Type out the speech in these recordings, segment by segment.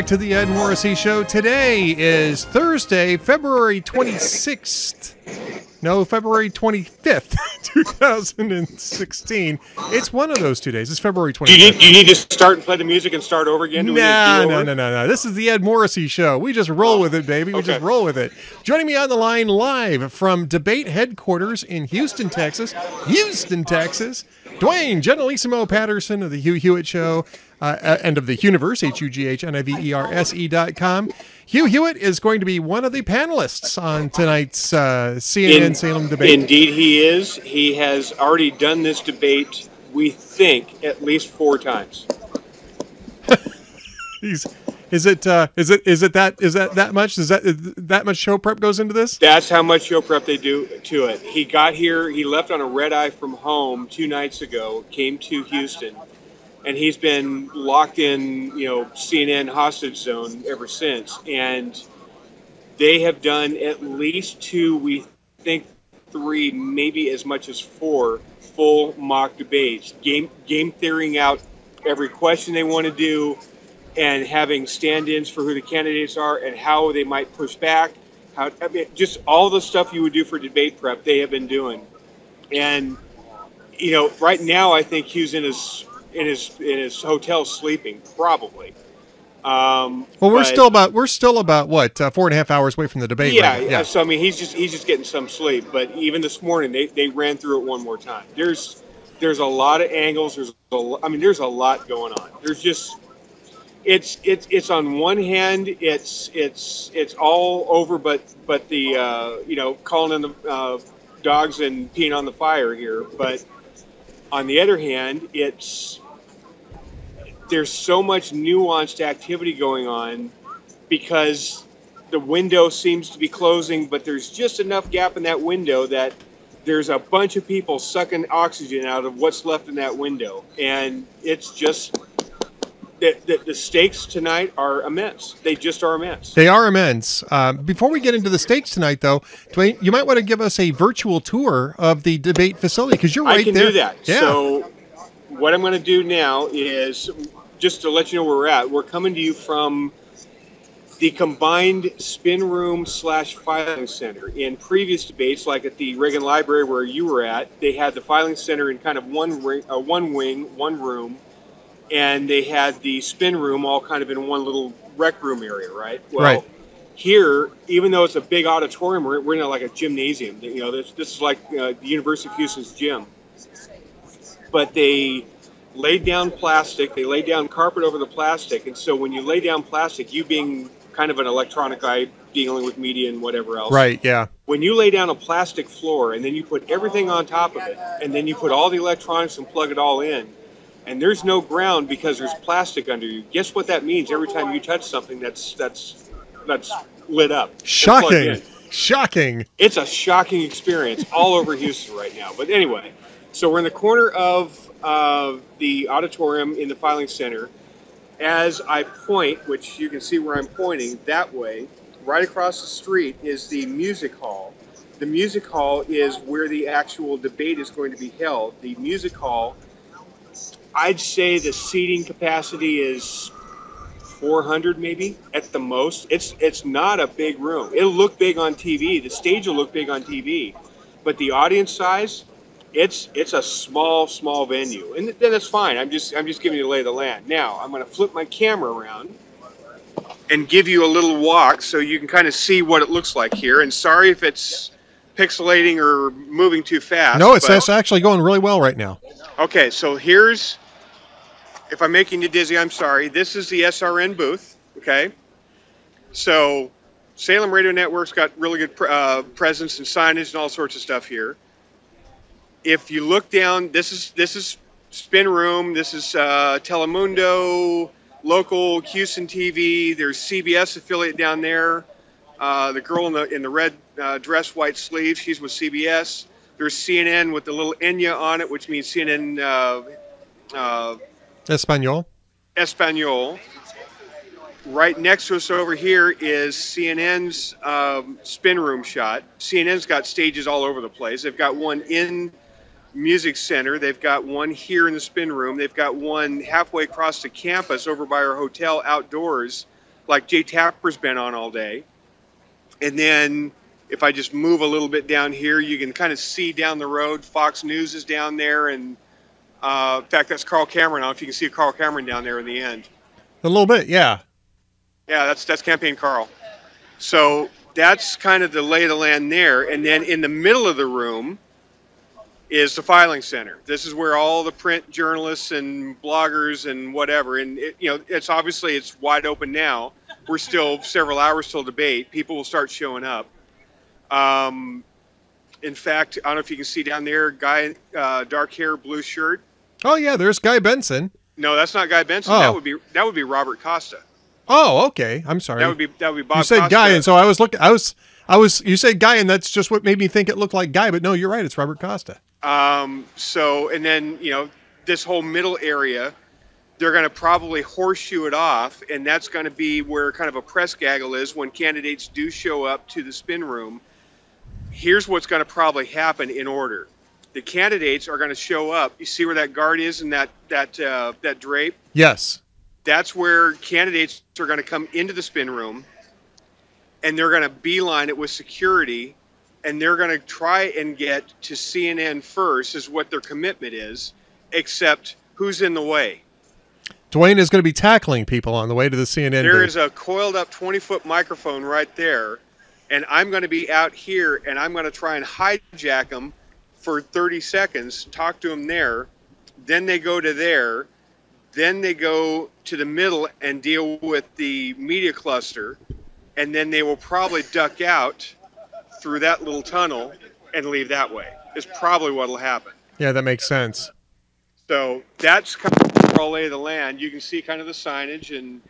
Back to the Ed Morrissey Show. Today is Thursday, February 26th. No, February 25th, 2016. It's one of those two days. It's February 25th. Do you, need, do you need to start and play the music and start over again? Do we need to No, no, no, no, no. This is the Ed Morrissey Show. We just roll with it, baby. We just roll with it. Joining me on the line live from debate headquarters in Houston, Texas. Houston, Texas. Duane Generalissimo Patterson of the Hugh Hewitt Show uh, uh, and of the Universe, H U G H N I V E R S E dot com. Hugh Hewitt is going to be one of the panelists on tonight's uh, CNN In- Salem debate. Indeed, he is. He has already done this debate, we think, at least four times. He's, is it uh, is it is it that is that that much is that that much show prep goes into this? That's how much show prep they do to it. He got here, he left on a red eye from home two nights ago, came to Houston, and he's been locked in, you know, CNN hostage zone ever since. And they have done at least two, we think three, maybe as much as four full mock debates, game game theorying out every question they want to do, and having stand-ins for who the candidates are and how they might push back. How I mean, just all the stuff you would do for debate prep, they have been doing. And you know, right now, I think Hugh's in his in his in his hotel sleeping, probably. Um, Well, we're but- still about we're still about what uh, four and a half hours away from the debate. yeah, right yeah. So I mean, he's just he's just getting some sleep. But even this morning, they, they ran through it one more time. There's there's a lot of angles. There's a, I mean, there's a lot going on. There's just it's it's it's on one hand, it's it's it's all over, but but the uh, you know calling in the uh, dogs and peeing on the fire here. But on the other hand, it's there's so much nuanced activity going on because the window seems to be closing, but there's just enough gap in that window that there's a bunch of people sucking oxygen out of what's left in that window, and it's just the, the, the stakes tonight are immense. They just are immense. They are immense. Um, before we get into the stakes tonight, though, Duane, you might want to give us a virtual tour of the debate facility because you're right there. I can there. do that. Yeah. So what I'm going to do now is just to let you know where we're at. We're coming to you from the combined spin room slash filing center. In previous debates, like at the Reagan Library where you were at, they had the filing center in kind of one ring, uh, one wing, one room, and they had the spin room all kind of in one little rec room area, right? Well, Right. Here, even though it's a big auditorium, we're, we're in like a gymnasium. You know, this, this is like uh, the University of Houston's gym but they laid down plastic. They laid down carpet over the plastic, and so when you lay down plastic, you being kind of an electronic guy dealing with media and whatever else, Right. Yeah. When you lay down a plastic floor and then you put everything on top of it, and then you put all the electronics and plug it all in, and there's no ground because there's plastic under you. Guess what that means? Every time you touch something that's that's that's lit up, Shocking. Shocking. it's a shocking experience all over Houston right now. But anyway, so we're in the corner of uh, the auditorium in the filing center. As I point, which you can see where I'm pointing that way, right across the street is the music hall. The music hall is where the actual debate is going to be held. The music hall, I'd say the seating capacity is 400 maybe at the most. It's it's not a big room. It'll look big on TV. The stage will look big on TV, but the audience size, it's it's a small small venue, and then that's fine. I'm just I'm just giving you the lay of the land. Now I'm going to flip my camera around and give you a little walk so you can kind of see what it looks like here. And sorry if it's pixelating or moving too fast. No, it's, but- it's actually going really well right now. Okay, so here's, if I'm making you dizzy, I'm sorry. This is the SRN booth, okay? So Salem Radio Network's got really good uh, presence and signage and all sorts of stuff here. If you look down, this is this is Spin Room, this is uh, Telemundo, local Houston TV. There's CBS affiliate down there. Uh, the girl in the in the red uh, dress, white sleeves, she's with CBS. There's CNN with the little Enya on it, which means CNN uh, uh, Espanol. Espanol. Right next to us over here is CNN's um, spin room shot. CNN's got stages all over the place. They've got one in Music Center. They've got one here in the spin room. They've got one halfway across the campus over by our hotel outdoors, like Jake Tapper's been on all day. And then if I just move a little bit down here, you can kind of see down the road. Fox News is down there, and uh, in fact, that's Carl Cameron. I don't know if you can see Carl Cameron down there in the end. A little bit, yeah. Yeah, that's that's campaign Carl. So that's kind of the lay of the land there. And then in the middle of the room is the filing center. This is where all the print journalists and bloggers and whatever. And it, you know, it's obviously it's wide open now. We're still several hours till debate. People will start showing up. Um, in fact, I don't know if you can see down there, guy, uh, dark hair, blue shirt. Oh yeah, there's Guy Benson. No, that's not Guy Benson. Oh. That would be that would be Robert Costa. Oh, okay. I'm sorry. That would be that would be Bob. you said Costa. Guy, and so I was looking. I was, I was. You said Guy, and that's just what made me think it looked like Guy. But no, you're right. It's Robert Costa. Um, so, and then, you know, this whole middle area, they're going to probably horseshoe it off, and that's going to be where kind of a press gaggle is when candidates do show up to the spin room. Here's what's going to probably happen in order. The candidates are going to show up. You see where that guard is and that that uh, that drape. Yes. That's where candidates are going to come into the spin room, and they're going to beeline it with security and they're going to try and get to CNN first, is what their commitment is, except who's in the way? Duane is going to be tackling people on the way to the CNN. There booth. is a coiled up 20 foot microphone right there, and I'm going to be out here and I'm going to try and hijack them for 30 seconds, talk to them there. Then they go to there. Then they go to the middle and deal with the media cluster. And then they will probably duck out through that little tunnel and leave that way. Is probably what will happen. Yeah, that makes sense. So that's kind of the lay of the land. You can see kind of the signage, and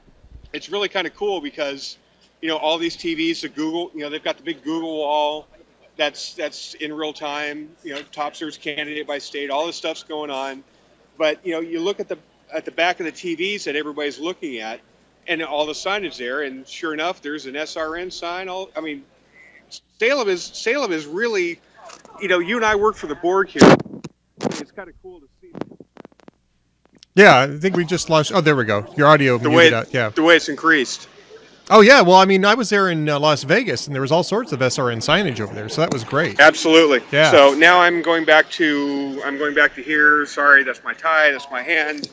it's really kind of cool because, you know, all these TVs, the Google, you know, they've got the big Google wall. That's that's in real time. You know, top search candidate by state. All this stuff's going on, but you know, you look at the at the back of the TVs that everybody's looking at, and all the signage there, and sure enough, there's an SRN sign. All I mean, Salem is Salem is really, you know, you and I work for the board here. It's kind of cool to see Yeah, I think we just lost. Oh, there we go. Your audio the way out. Yeah. the way it's increased. Oh, yeah. Well, I mean, I was there in uh, Las Vegas, and there was all sorts of SRN signage over there, so that was great. Absolutely. Yeah. So now I'm going back to I'm going back to here. Sorry, that's my tie. That's my hand.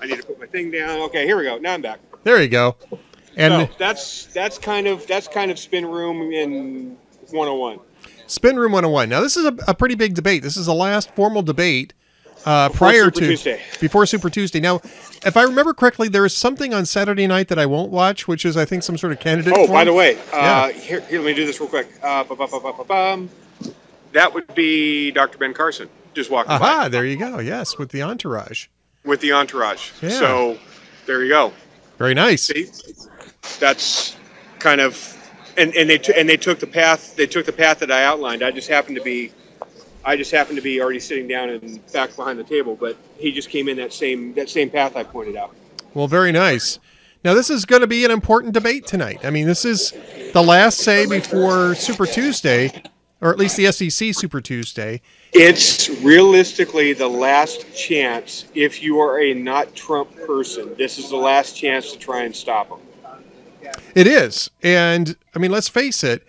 I need to put my thing down. Okay, here we go. Now I'm back. There you go. And so that's that's kind of that's kind of spin room in 101. Spin Room 101. Now, this is a, a pretty big debate. This is the last formal debate uh, prior Super to Tuesday. before Super Tuesday. Now, if I remember correctly, there is something on Saturday night that I won't watch, which is I think some sort of candidate. Oh, by the way, Yeah. uh, here, here let me do this real quick. Uh, ba- ba- ba-. That would be Dr. Ben Carson just walking Aha! by There you go. Yes, with the entourage. with the entourage. Yeah. So there you go. Very nice. See, that's kind of, and, and they t- and they took the path. They took the path that I outlined. I just happened to be, I just happened to be already sitting down and back behind the table. But he just came in that same that same path I pointed out. Well, very nice. Now, this is going to be an important debate tonight. I mean, this is the last say before Super Tuesday, or at least the SEC Super Tuesday. It's realistically the last chance if you are a not Trump person. This is the last chance to try and stop him. It is, and I mean, let's face it.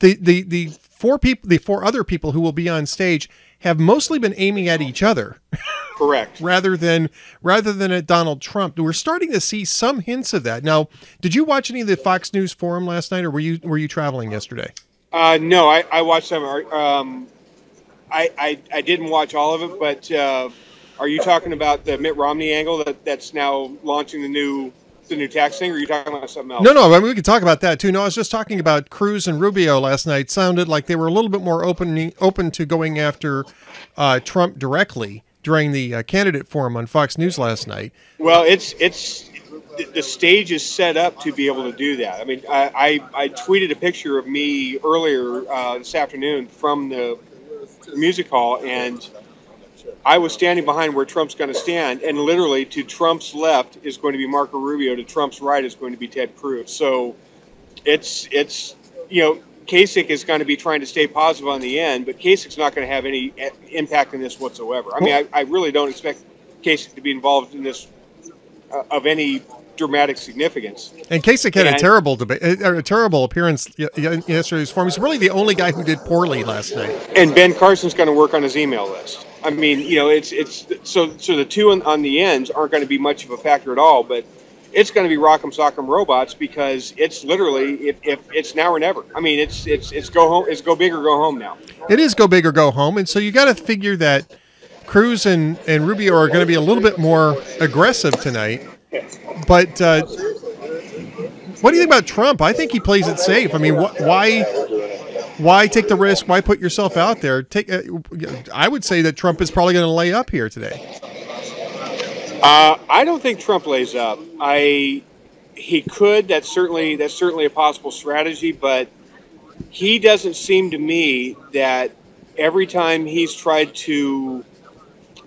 The the the four people, the four other people who will be on stage, have mostly been aiming at each other Correct. rather than rather than at Donald Trump. We're starting to see some hints of that. Now, did you watch any of the Fox News forum last night, or were you were you traveling yesterday? Uh, no, I, I watched some. Um, I, I I didn't watch all of it, but uh, are you talking about the Mitt Romney angle that, that's now launching the new the new tax thing, or are you talking about something else? No, no, I mean, we could talk about that too. No, I was just talking about Cruz and Rubio last night. Sounded like they were a little bit more open open to going after uh, Trump directly during the uh, candidate forum on Fox News last night. Well, it's it's the- the stage is set up to be able to do that. I mean, I I, I tweeted a picture of me earlier uh, this afternoon from the music hall, and I was standing behind where Trump's going to stand, and literally to Trump's left is going to be Marco Rubio, to Trump's right is going to be Ted Cruz. So it's it's you know Kasich is going to be trying to stay positive on the end, but Kasich's not going to have any uh, impact in this whatsoever. I mean, I, I really don't expect Kasich to be involved in this uh, of any dramatic significance. And Kasich had a terrible debate, a terrible appearance yesterday's form. He's really the only guy who did poorly last night. And Ben Carson's going to work on his email list. I mean, you know, it's it's so so the two on, on the ends aren't going to be much of a factor at all, but it's going to be Rock'em Sock'em Robots because it's literally if, if it's now or never. I mean, it's it's it's go home, it's go big or go home now. It is go big or go home, and so you got to figure that Cruz and, and Rubio are going to be a little bit more aggressive tonight. But uh, what do you think about Trump? I think he plays it safe. I mean, wh- why why take the risk? Why put yourself out there? Take. Uh, I would say that Trump is probably going to lay up here today. Uh, I don't think Trump lays up. I he could. That's certainly that's certainly a possible strategy, but he doesn't seem to me that every time he's tried to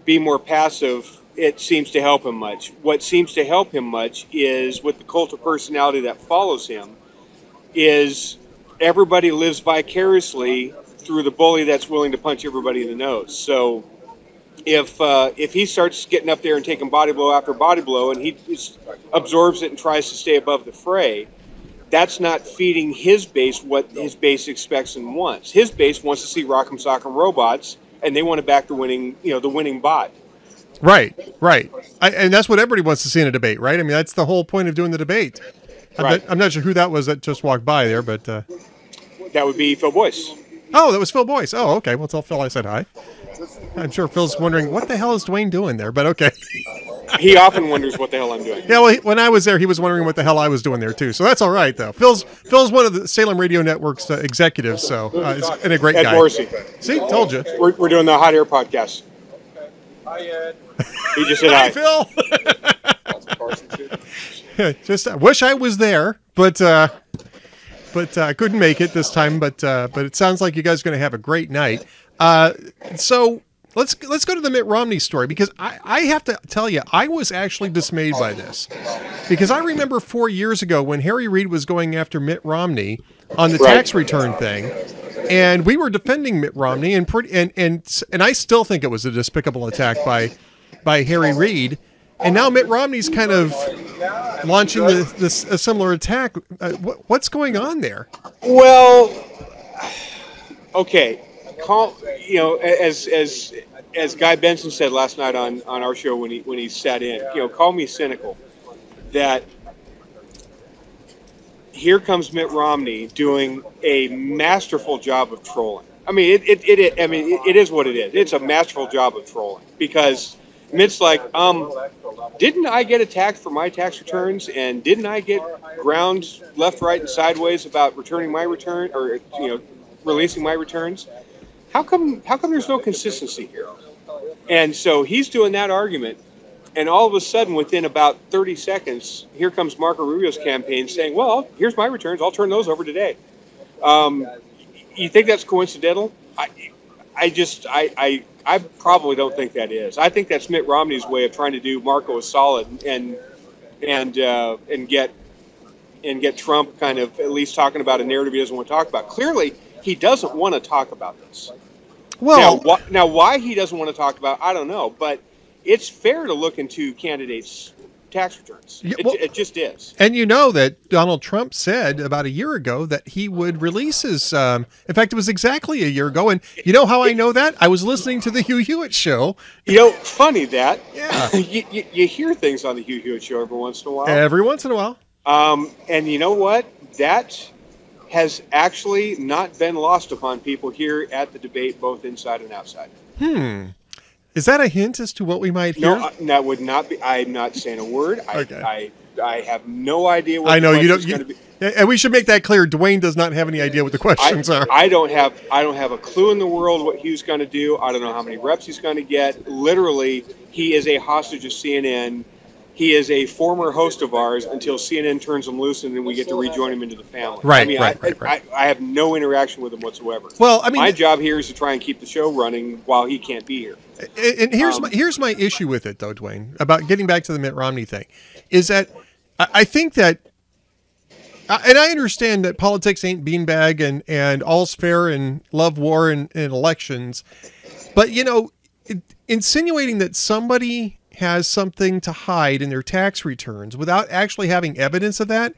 be more passive, it seems to help him much. What seems to help him much is with the cult of personality that follows him, is everybody lives vicariously through the bully that's willing to punch everybody in the nose. So if uh, if he starts getting up there and taking body blow after body blow, and he absorbs it and tries to stay above the fray, that's not feeding his base what his base expects and wants. His base wants to see Rock'em Sock'em robots, and they want to back the winning, you know, the winning bot. Right, right, I, and that's what everybody wants to see in a debate, right? I mean, that's the whole point of doing the debate. I'm, Right. not, I'm not sure who that was that just walked by there, but uh, That would be Phil Boyce. oh, that was Phil Boyce. Oh, okay. Well, tell Phil I said hi. I'm sure Phil's wondering what the hell is Duane doing there, but okay. He often wonders what the hell I'm doing. Yeah, well, he, when I was there, he was wondering what the hell I was doing there too. So that's all right, though. Phil's Phil's one of the Salem Radio Network's uh, executives, so uh, he's and a great Ed guy. Dorsey. See, told you. We're, we're doing the Hot Air podcast. Hi, Ed. He just said Hi, hi. Phil. Just I wish I was there, but uh, but uh, I couldn't make it this time. But uh, but it sounds like you guys are going to have a great night. Uh, so let's let's go to the Mitt Romney story because I, I have to tell you I was actually dismayed by this because I remember four years ago when Harry Reid was going after Mitt Romney on the Right. tax return thing. And we were defending Mitt Romney, and pretty, and and and I still think it was a despicable attack by by Harry Reid. And now Mitt Romney's kind of launching this a similar attack. Uh, what, what's going on there? Well, okay. Call you know as as as Guy Benson said last night on on our show when he when he sat in. You know, call me cynical. That here comes Mitt Romney doing a masterful job of trolling. I mean, it, it, it I mean, it is what it is. It's a masterful job of trolling because Mitt's like, um, didn't I get attacked for my tax returns and didn't I get ground left, right, and sideways about returning my return or you know releasing my returns? How come how come there's no consistency here? And so he's doing that argument, and all of a sudden, within about 30 seconds, here comes Marco Rubio's campaign saying, "Well, here's my returns. I'll turn those over today." Um, you think that's coincidental? I, I just, I, I, I probably don't think that is. I think that's Mitt Romney's way of trying to do Marco a solid and and uh, and get and get Trump kind of at least talking about a narrative he doesn't want to talk about. Clearly, he doesn't want to talk about this. Well, now, wh- now, why he doesn't want to talk about, I don't know, but it's fair to look into candidates' tax returns. Yeah, it, well- it just is. and you know that Donald Trump said about a year ago that he would release his. Um, in fact, it was exactly a year ago. And you know how I know that? I was listening to the Hugh Hewitt show You know, funny that. Yeah. you, you, you hear things on the Hugh Hewitt show every once in a while. every once in a while. Um, and you know what? That has actually not been lost upon people here at the debate, both inside and outside. Is that a hint as to what we might hear? No, that would not be. I'm not saying a word. I, Okay. I, I have no idea what I know the you don't. You, and we should make that clear. Duane does not have any idea what the questions I, are. I don't have I don't have a clue in the world what Hugh's going to do. I don't know how many reps he's going to get. Literally, he is a hostage of CNN. He is a former host of ours until CNN turns him loose, and then we get to rejoin him into the family. Right, I mean, right, I, right, right. I, I have no interaction with him whatsoever. well, I mean, My job here is to try and keep the show running while he can't be here. And here's Um, my, here's my issue with it though, Duane. About getting back to the Mitt Romney thing, is that I, I think that and I understand that politics ain't beanbag and, and all's fair and love war and, and elections. But, you know, it, insinuating that somebody has something to hide in their tax returns without actually having evidence of that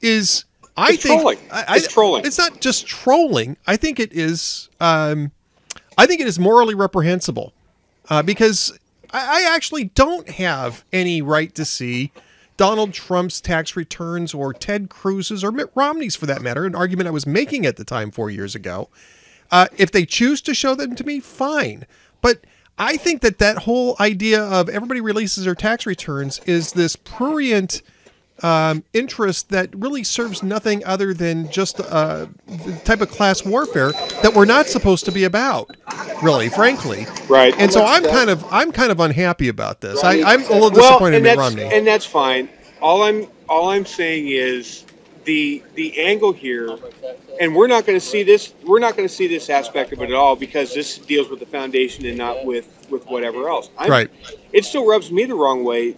is, I It's think, trolling. I, It's trolling. It's not just trolling. I think it is. Um, I think it is morally reprehensible uh, because I, I actually don't have any right to see Donald Trump's tax returns or Ted Cruz's or Mitt Romney's for that matter, an argument I was making at the time four years ago. Uh, if they choose to show them to me, fine. But I think that that whole idea of everybody releases their tax returns is this prurient um, interest that really serves nothing other than just uh, the type of class warfare that we're not supposed to be about, really, frankly. Right. And so I'm that- kind of I'm kind of unhappy about this. I, I'm a little well, disappointed and in Romney. and that's fine. All I'm all I'm saying is the the angle here, and we're not going to see this. We're not going to see this aspect of it at all because this deals with the foundation and not with with whatever else. I'm, Right. It still rubs me the wrong way.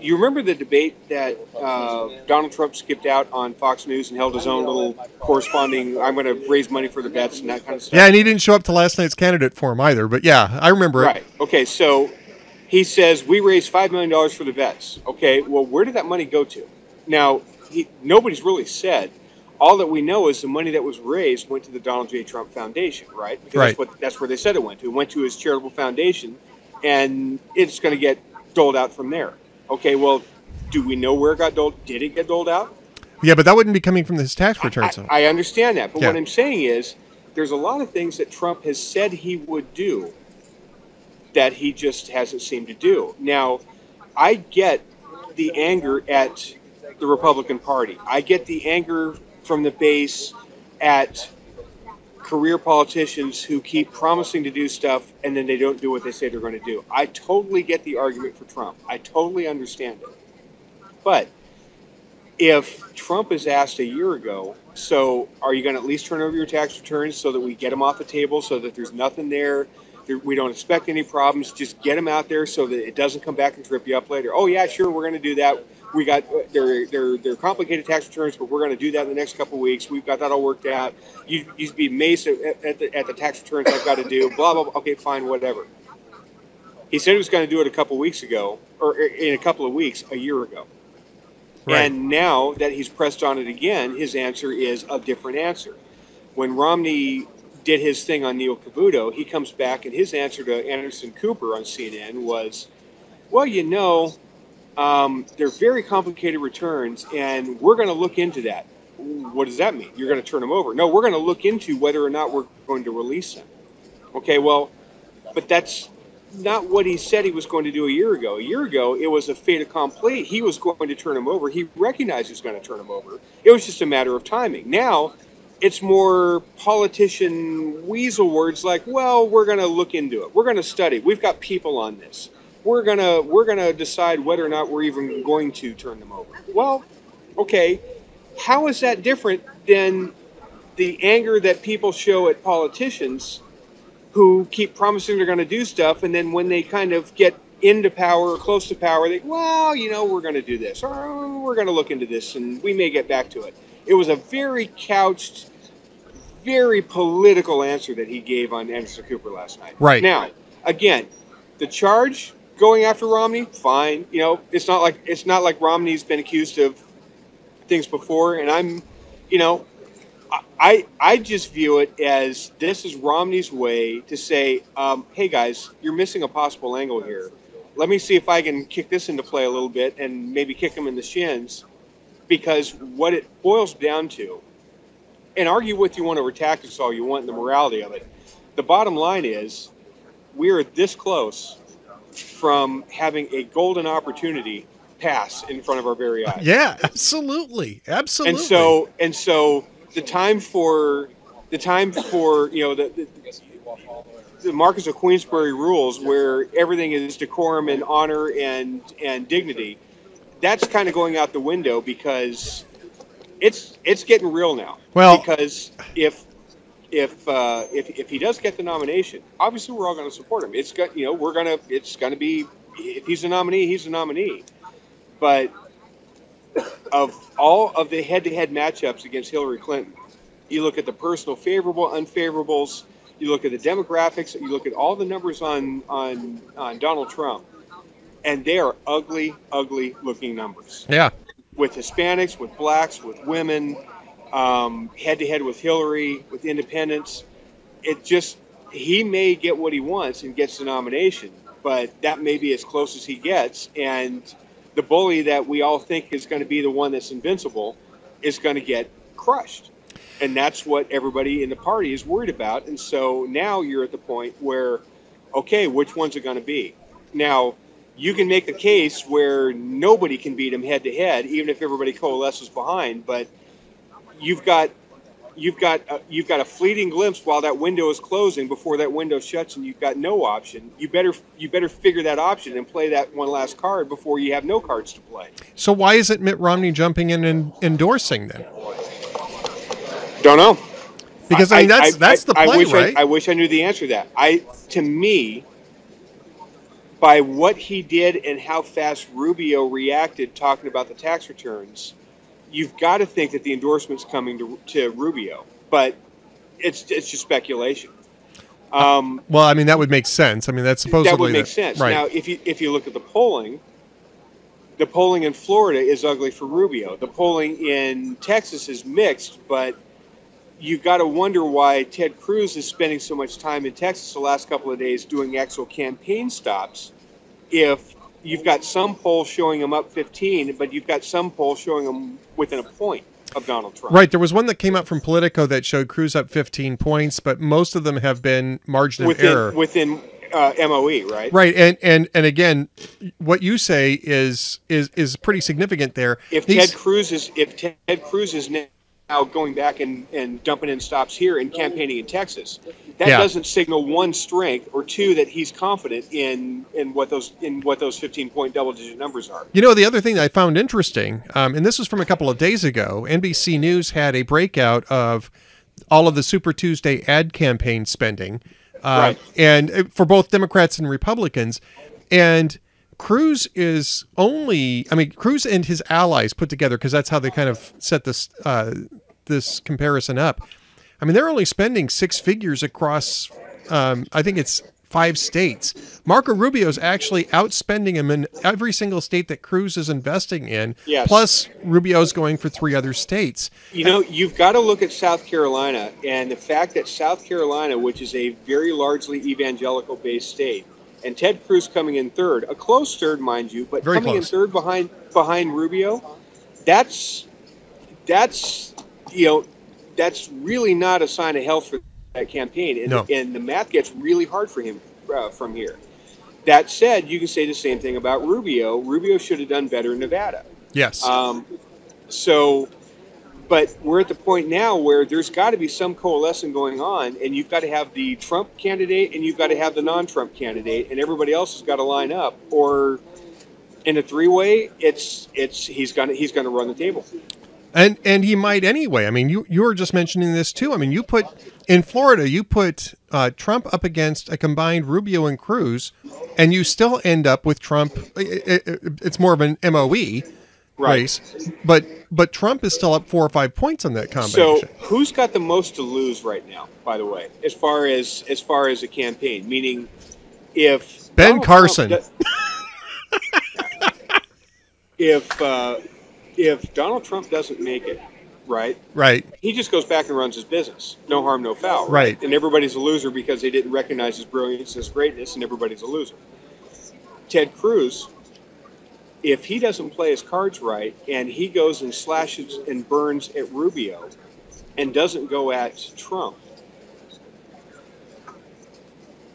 You remember the debate that uh, Donald Trump skipped out on Fox News and held his own little corresponding. I'm going to raise money for the vets and that kind of stuff. yeah, and he didn't show up to last night's candidate forum either. But yeah, I remember Right. it. Right. Okay. So he says we raised five million dollars for the vets. Okay. Well, where did that money go to? Now, he, nobody's really said. All that we know is the money that was raised went to the Donald J. Trump Foundation, right? Because Right. That's, what, that's where they said it went to. It went to his charitable foundation, and it's going to get doled out from there. Okay. Well, do we know where it got doled? Did it get doled out? Yeah, but that wouldn't be coming from his tax returns. I, I understand that, but Yeah. what I'm saying is there's a lot of things that Trump has said he would do that he just hasn't seemed to do. Now, I get the anger at the Republican Party. I get the anger from the base at career politicians who keep promising to do stuff and then they don't do what they say they're going to do. I totally get the argument for Trump. I totally understand it. But if Trump is asked a year ago, so are you going to at least turn over your tax returns so that we get them off the table so that there's nothing there? we don't expect any problems. Just get them out there so that it doesn't come back and trip you up later. Oh yeah, sure, we're going to do that. We got uh, they're they're they're complicated tax returns, but we're going to do that in the next couple of weeks. We've got that all worked out. You you'd be amazed at, at, the, at the tax returns I've got to do. Blah blah. blah. Okay, fine, whatever. He said he was going to do it a couple of weeks ago, or er, in a couple of weeks, a year ago. Right. And now that he's pressed on it again, his answer is a different answer. When Romney did his thing on Neil Cavuto, he comes back and his answer to Anderson Cooper on CNN was, well, you know, um, they're very complicated returns, and we're going to look into that. What does that mean? You're going to turn them over? No, we're going to look into whether or not we're going to release them. Okay, well, but that's not what he said he was going to do a year ago. A year ago, it was a fait accompli. He was going to turn him over. He recognized he was going to turn him over. It was just a matter of timing. Now, it's more politician weasel words like, "Well, we're going to look into it. We're going to study. We've got people on this. We're gonna we're gonna decide whether or not we're even going to turn them over." Well, okay. How is that different than the anger that people show at politicians who keep promising they're going to do stuff, and then when they kind of get into power or close to power, they well, you know, we're going to do this, or oh, we're going to look into this, and we may get back to it. It was a very couched, very political answer that he gave on Anderson Cooper last night. Right. now, again, the charge going after Romney, fine. You know, it's not like it's not like Romney's been accused of things before, and I'm, you know, I I just view it as this is Romney's way to say, um, hey guys, you're missing a possible angle here. Let me see if I can kick this into play a little bit and maybe kick him in the shins, because what it boils down to, and argue with you want over tactics all you want and the morality of it. The bottom line is, we are this close from having a golden opportunity pass in front of our very eyes. Yeah, absolutely, absolutely. And so and so the time for the time for you know the, the the Marquess of Queensberry rules where everything is decorum and honor and and dignity. That's kind of going out the window because it's it's getting real now. Well- because if if uh, if if he does get the nomination, obviously we're all going to support him. It's got you know we're gonna it's going to be if he's a nominee, he's a nominee. But of all of the head-to-head matchups against Hillary Clinton, you look at the personal favorable, unfavorables, you look at the demographics, you look at all the numbers on on on Donald Trump, and they are ugly, ugly looking numbers. Yeah. With Hispanics, with blacks, with women, head to head with Hillary, with independents, it just he may get what he wants and gets the nomination, but that may be as close as he gets. And the bully that we all think is going to be the one that's invincible is going to get crushed. And that's what everybody in the party is worried about. And so now you're at the point where, okay, which one's it going to be? Now, you can make a case where nobody can beat him head to head, even if everybody coalesces behind. But you've got you've got a, you've got a fleeting glimpse while that window is closing before that window shuts and you've got no option you better you better figure that option and play that one last card before you have no cards to play So why isn't Mitt Romney jumping in and endorsing then? don't know Because I, mean that's that's the play, I wish right? I, I wish I knew the answer to that. I to me, by what he did and how fast Rubio reacted talking about the tax returns, you've got to think that the endorsement's coming to, to Rubio. But it's it's just speculation. Um, well, I mean that would make sense. I mean that's supposedly that would make the- sense. right? Now, if you if you look at the polling, the polling in Florida is ugly for Rubio. The polling in Texas is mixed, but you've got to wonder why Ted Cruz is spending so much time in Texas the last couple of days doing actual campaign stops. If you've got some polls showing him up 15, but you've got some polls showing him within a point of Donald Trump. Right. There was one that came out from Politico that showed Cruz up 15 points, but most of them have been margin of error. Within within uh, MOE, right? Right, and and and again, what you say is is is pretty significant there. if These- Ted Cruz is if Ted Cruz is now going back and, and dumping in stops here and campaigning in Texas, that Yeah. doesn't signal one strength or two that he's confident in in what those in what those 15 point double digit numbers are. You know, the other thing that I found interesting, um, and this was from a couple of days ago, NBC News had a breakout of all of the Super Tuesday ad campaign spending, uh, Right. and uh, for both Democrats and Republicans, and Cruz is only, I mean, Cruz and his allies put together because that's how they kind of set this uh, this comparison up. I mean, they're only spending six figures across, um, I think it's five states. Marco Rubio's actually outspending him in every single state that Cruz is investing in. Yes. Plus, Rubio's going for three other states. You know, you've got to look at South Carolina and the fact that South Carolina, which is a very largely evangelical based state, and Ted Cruz coming in third, a close third, mind you, but Very coming close. in third behind behind Rubio, that's that's you know that's really not a sign of health for that campaign, and, No. and the math gets really hard for him uh, from here. That said, you can say the same thing about Rubio. Rubio should have done better in Nevada. Yes. Um, so, but we're at the point now where there's got to be some coalescing going on, and you've got to have the Trump candidate and you've got to have the non-Trump candidate, and everybody else has got to line up. Or in a three-way, it's it's he's gonna he's gonna run the table. And and he might anyway. I mean, you you were just mentioning this too. I mean, you put in Florida, you put uh, Trump up against a combined Rubio and Cruz, and you still end up with Trump. It, it, it's more of an MOE race, but but Trump is still up four or five points on that combination. So who's got the most to lose right now? By the way, as far as as far as a campaign, meaning if Ben Donald Carson. Trump do- if uh, if Donald Trump doesn't make it, right? right. he just goes back and runs his business. No harm, no foul. Right. And everybody's a loser because they didn't recognize his brilliance, his greatness, and everybody's a loser. Ted Cruz, if he doesn't play his cards right and he goes and slashes and burns at Rubio and doesn't go at Trump,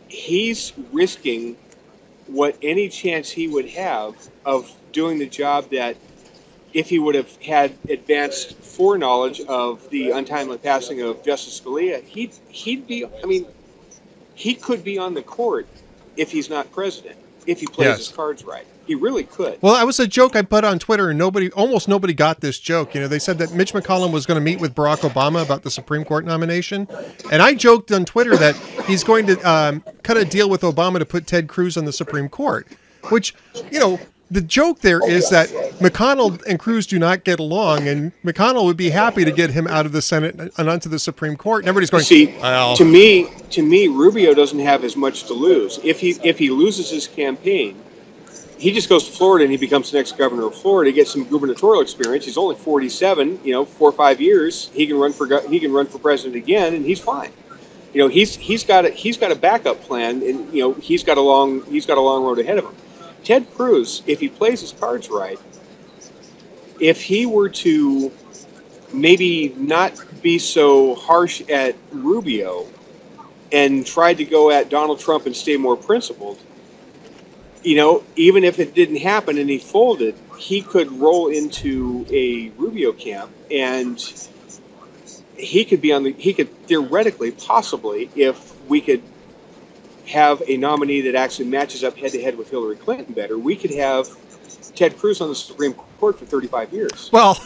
he's risking what any chance he would have of doing the job that if he would have had advanced foreknowledge of the untimely passing of Justice Scalia, he'd he'd be. I mean, he could be on the court if he's not president. If he plays Yes. his cards right, he really could. Well, that was a joke I put on Twitter, and nobody, almost nobody, got this joke. You know, they said that Mitch McConnell was going to meet with Barack Obama about the Supreme Court nomination, and I joked on Twitter that he's going to um, cut a deal with Obama to put Ted Cruz on the Supreme Court, which, you know, the joke there is that McConnell and Cruz do not get along, and McConnell would be happy to get him out of the Senate and onto the Supreme Court. And everybody's going, See, well, to me, to me, Rubio doesn't have as much to lose. If he if he loses his campaign, he just goes to Florida and he becomes the next governor of Florida. He gets some gubernatorial experience. He's only 47. You know, four or five years, he can run for he can run for president again, and he's fine. You know, he's he's got a he's got a backup plan, and you know he's got a long he's got a long road ahead of him. Ted Cruz, if he plays his cards right, if he were to maybe not be so harsh at Rubio and tried to go at Donald Trump and stay more principled, you know, even if it didn't happen and he folded, he could roll into a Rubio camp and he could be on the he could theoretically possibly if we could have a nominee that actually matches up head to head with Hillary Clinton better, we could have Ted Cruz on the Supreme Court for 35 years. well,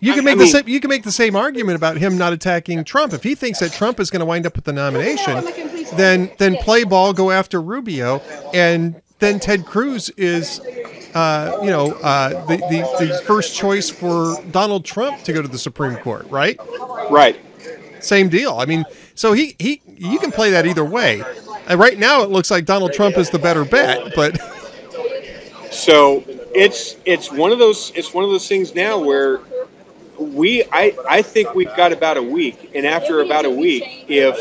you can I- make I the same you can make the same argument about him not attacking Trump. If he thinks that Trump is going to wind up with the nomination, then then play ball, go after Rubio, and then Ted Cruz is. Uh, you know, uh, the, the the first choice for Donald Trump to go to the Supreme Court, right? Right. Same deal. I mean, so he he you can play that either way. And right now, it looks like Donald Trump is the better bet, but So it's it's one of those it's one of those things now where we I, I think we've got about a week, and after about a week, if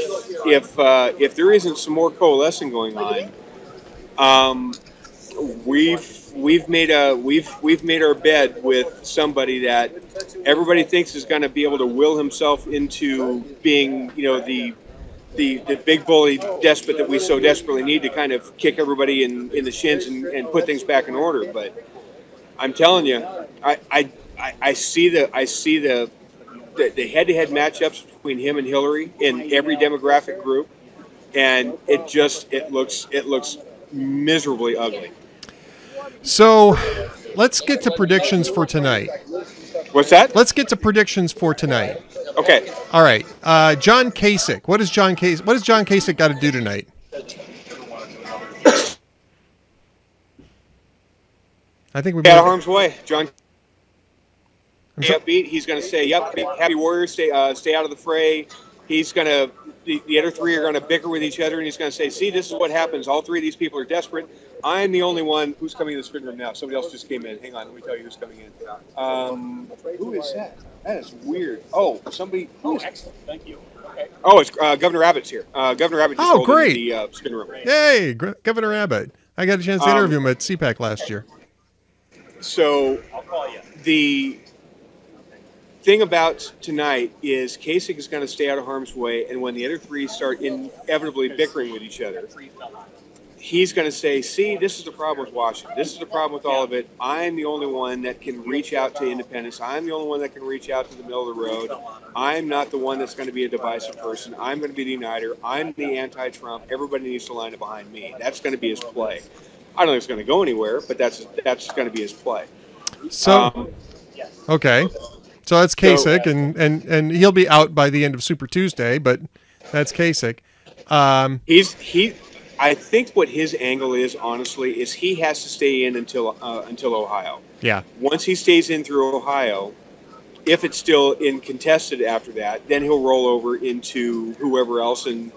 if uh, if there isn't some more coalescing going on, um, we've we've made a we've we've made our bed with somebody that everybody thinks is going to be able to will himself into being you know the the, the big bully despot that we so desperately need to kind of kick everybody in, in the shins and, and put things back in order. But I'm telling you, I, I, I, see the I see the the, the head-to-head matchups between him and Hillary in every demographic group, and it just it looks it looks miserably ugly. so let's get to predictions for tonight. What's that? Let's get to predictions for tonight. Okay, All right, uh, John Kasich. What does John Kasich? What does John Kasich got to do tonight? I think we. out of harm's way, John. I'm Stay upbeat. He's going to say, "Yep, happy warriors, stay uh, stay out of the fray." He's going to the, the other three are going to bicker with each other, and he's going to say, "See, this is what happens. All three of these people are desperate. I'm the only one who's coming in the spin room now. Somebody else just came in. Hang on, let me tell you who's coming in. Um, who is that? That is weird. Oh, somebody. Who is? Excellent, thank you. Okay. Oh, it's uh, Governor Abbott's here. Uh, Governor Abbott just Oh, great. the uh, spin room. Yay, Gr- Governor Abbott. I got a chance to Um, interview him at CPAC last year. So I'll call you. the thing about tonight is Kasich is going to stay out of harm's way, and when the other three start inevitably bickering with each other, he's going to say, "See, this is the problem with Washington. This is the problem with all of it. I'm the only one that can reach out to independence. I'm the only one that can reach out to the middle of the road. I'm not the one that's going to be a divisive person. I'm going to be the uniter. I'm the anti-Trump. Everybody needs to line up behind me. That's going to be his play. I don't think it's going to go anywhere, but that's that's going to be his play. So Um, okay, so that's Kasich, and and and he'll be out by the end of Super Tuesday, but that's Kasich. Um, He's he. I think what his angle is, honestly, is he has to stay in until uh, until Ohio. yeah, Once he stays in through Ohio, if it's still in contested after that, then he'll roll over into whoever else and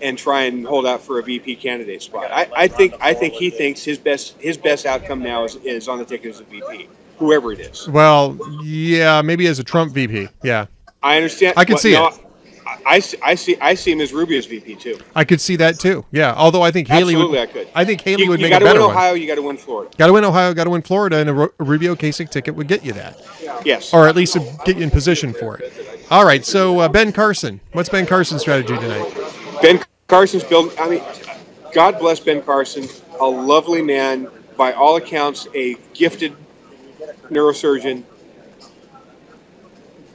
and try and hold out for a VP candidate spot. I, I think I think he thinks his best his best outcome now is, is on the ticket as a VP, whoever it is. well, yeah, maybe as a Trump VP. Yeah, I understand. I can see no, it. I, I see I see I see him as Rubio's VP too. I could see that too. Yeah, although I think Haley Absolutely, would. I could. I think Haley You, would you make got a to win better one. Ohio. You got to win Florida. Got to win Ohio, got to win Florida, and a Rubio Kasich ticket would get you that, Yes. or at least get you in position for it. All right, so uh, Ben Carson, what's Ben Carson's strategy tonight? Ben Carson's built. I mean, God bless Ben Carson, a lovely man, by all accounts, a gifted neurosurgeon.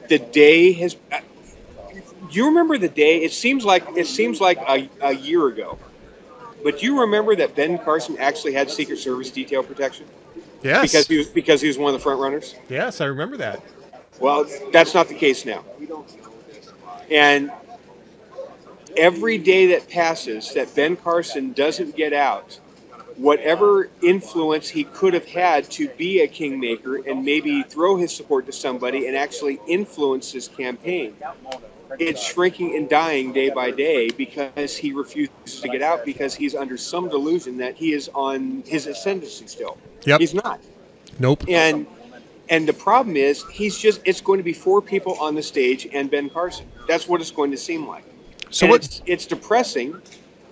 The day has. Do you remember the day? It seems like it seems like a, a year ago. But do you remember that Ben Carson actually had Secret Service detail protection Yes, because he was because he was one of the front runners? yes, I remember that. Well, that's not the case now. And every day that passes that Ben Carson doesn't get out whatever influence he could have had to be a kingmaker and maybe throw his support to somebody and actually influence his campaign. It's shrinking and dying day by day because he refuses to get out because he's under some delusion that he is on his ascendancy still. Yep. He's not. Nope. And and the problem is he's just it's going to be four people on the stage and Ben Carson. That's what it's going to seem like. So it's, it's depressing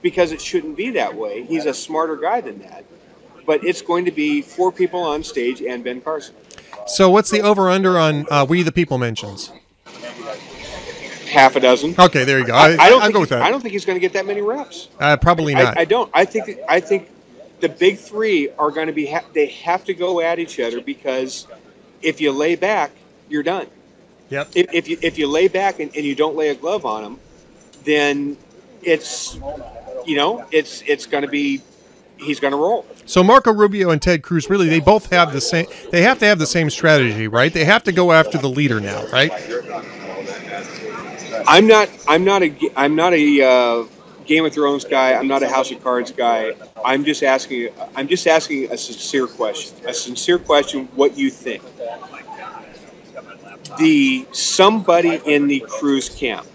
because it shouldn't be that way. He's a smarter guy than that. But it's going to be four people on stage and Ben Carson. So what's the over under on uh, We the People mentions? Half a dozen. Okay, there you go. I, I don't I'll go with that. I don't think he's going to get that many reps. Uh, probably not. I, I don't. I think I think the big three are going to be. Ha- they have to go at each other because if you lay back, you're done. yep. If, if you if you lay back and, and you don't lay a glove on them, then it's you know it's it's going to be he's going to roll. So Marco Rubio and Ted Cruz really they both have the same they have to have the same strategy, right? They have to go after the leader now, right? I'm not. I'm not a. I'm not a uh, Game of Thrones guy. I'm not a House of Cards guy. I'm just asking. I'm just asking a sincere question. A sincere question. What you think? The somebody in the Cruz camp.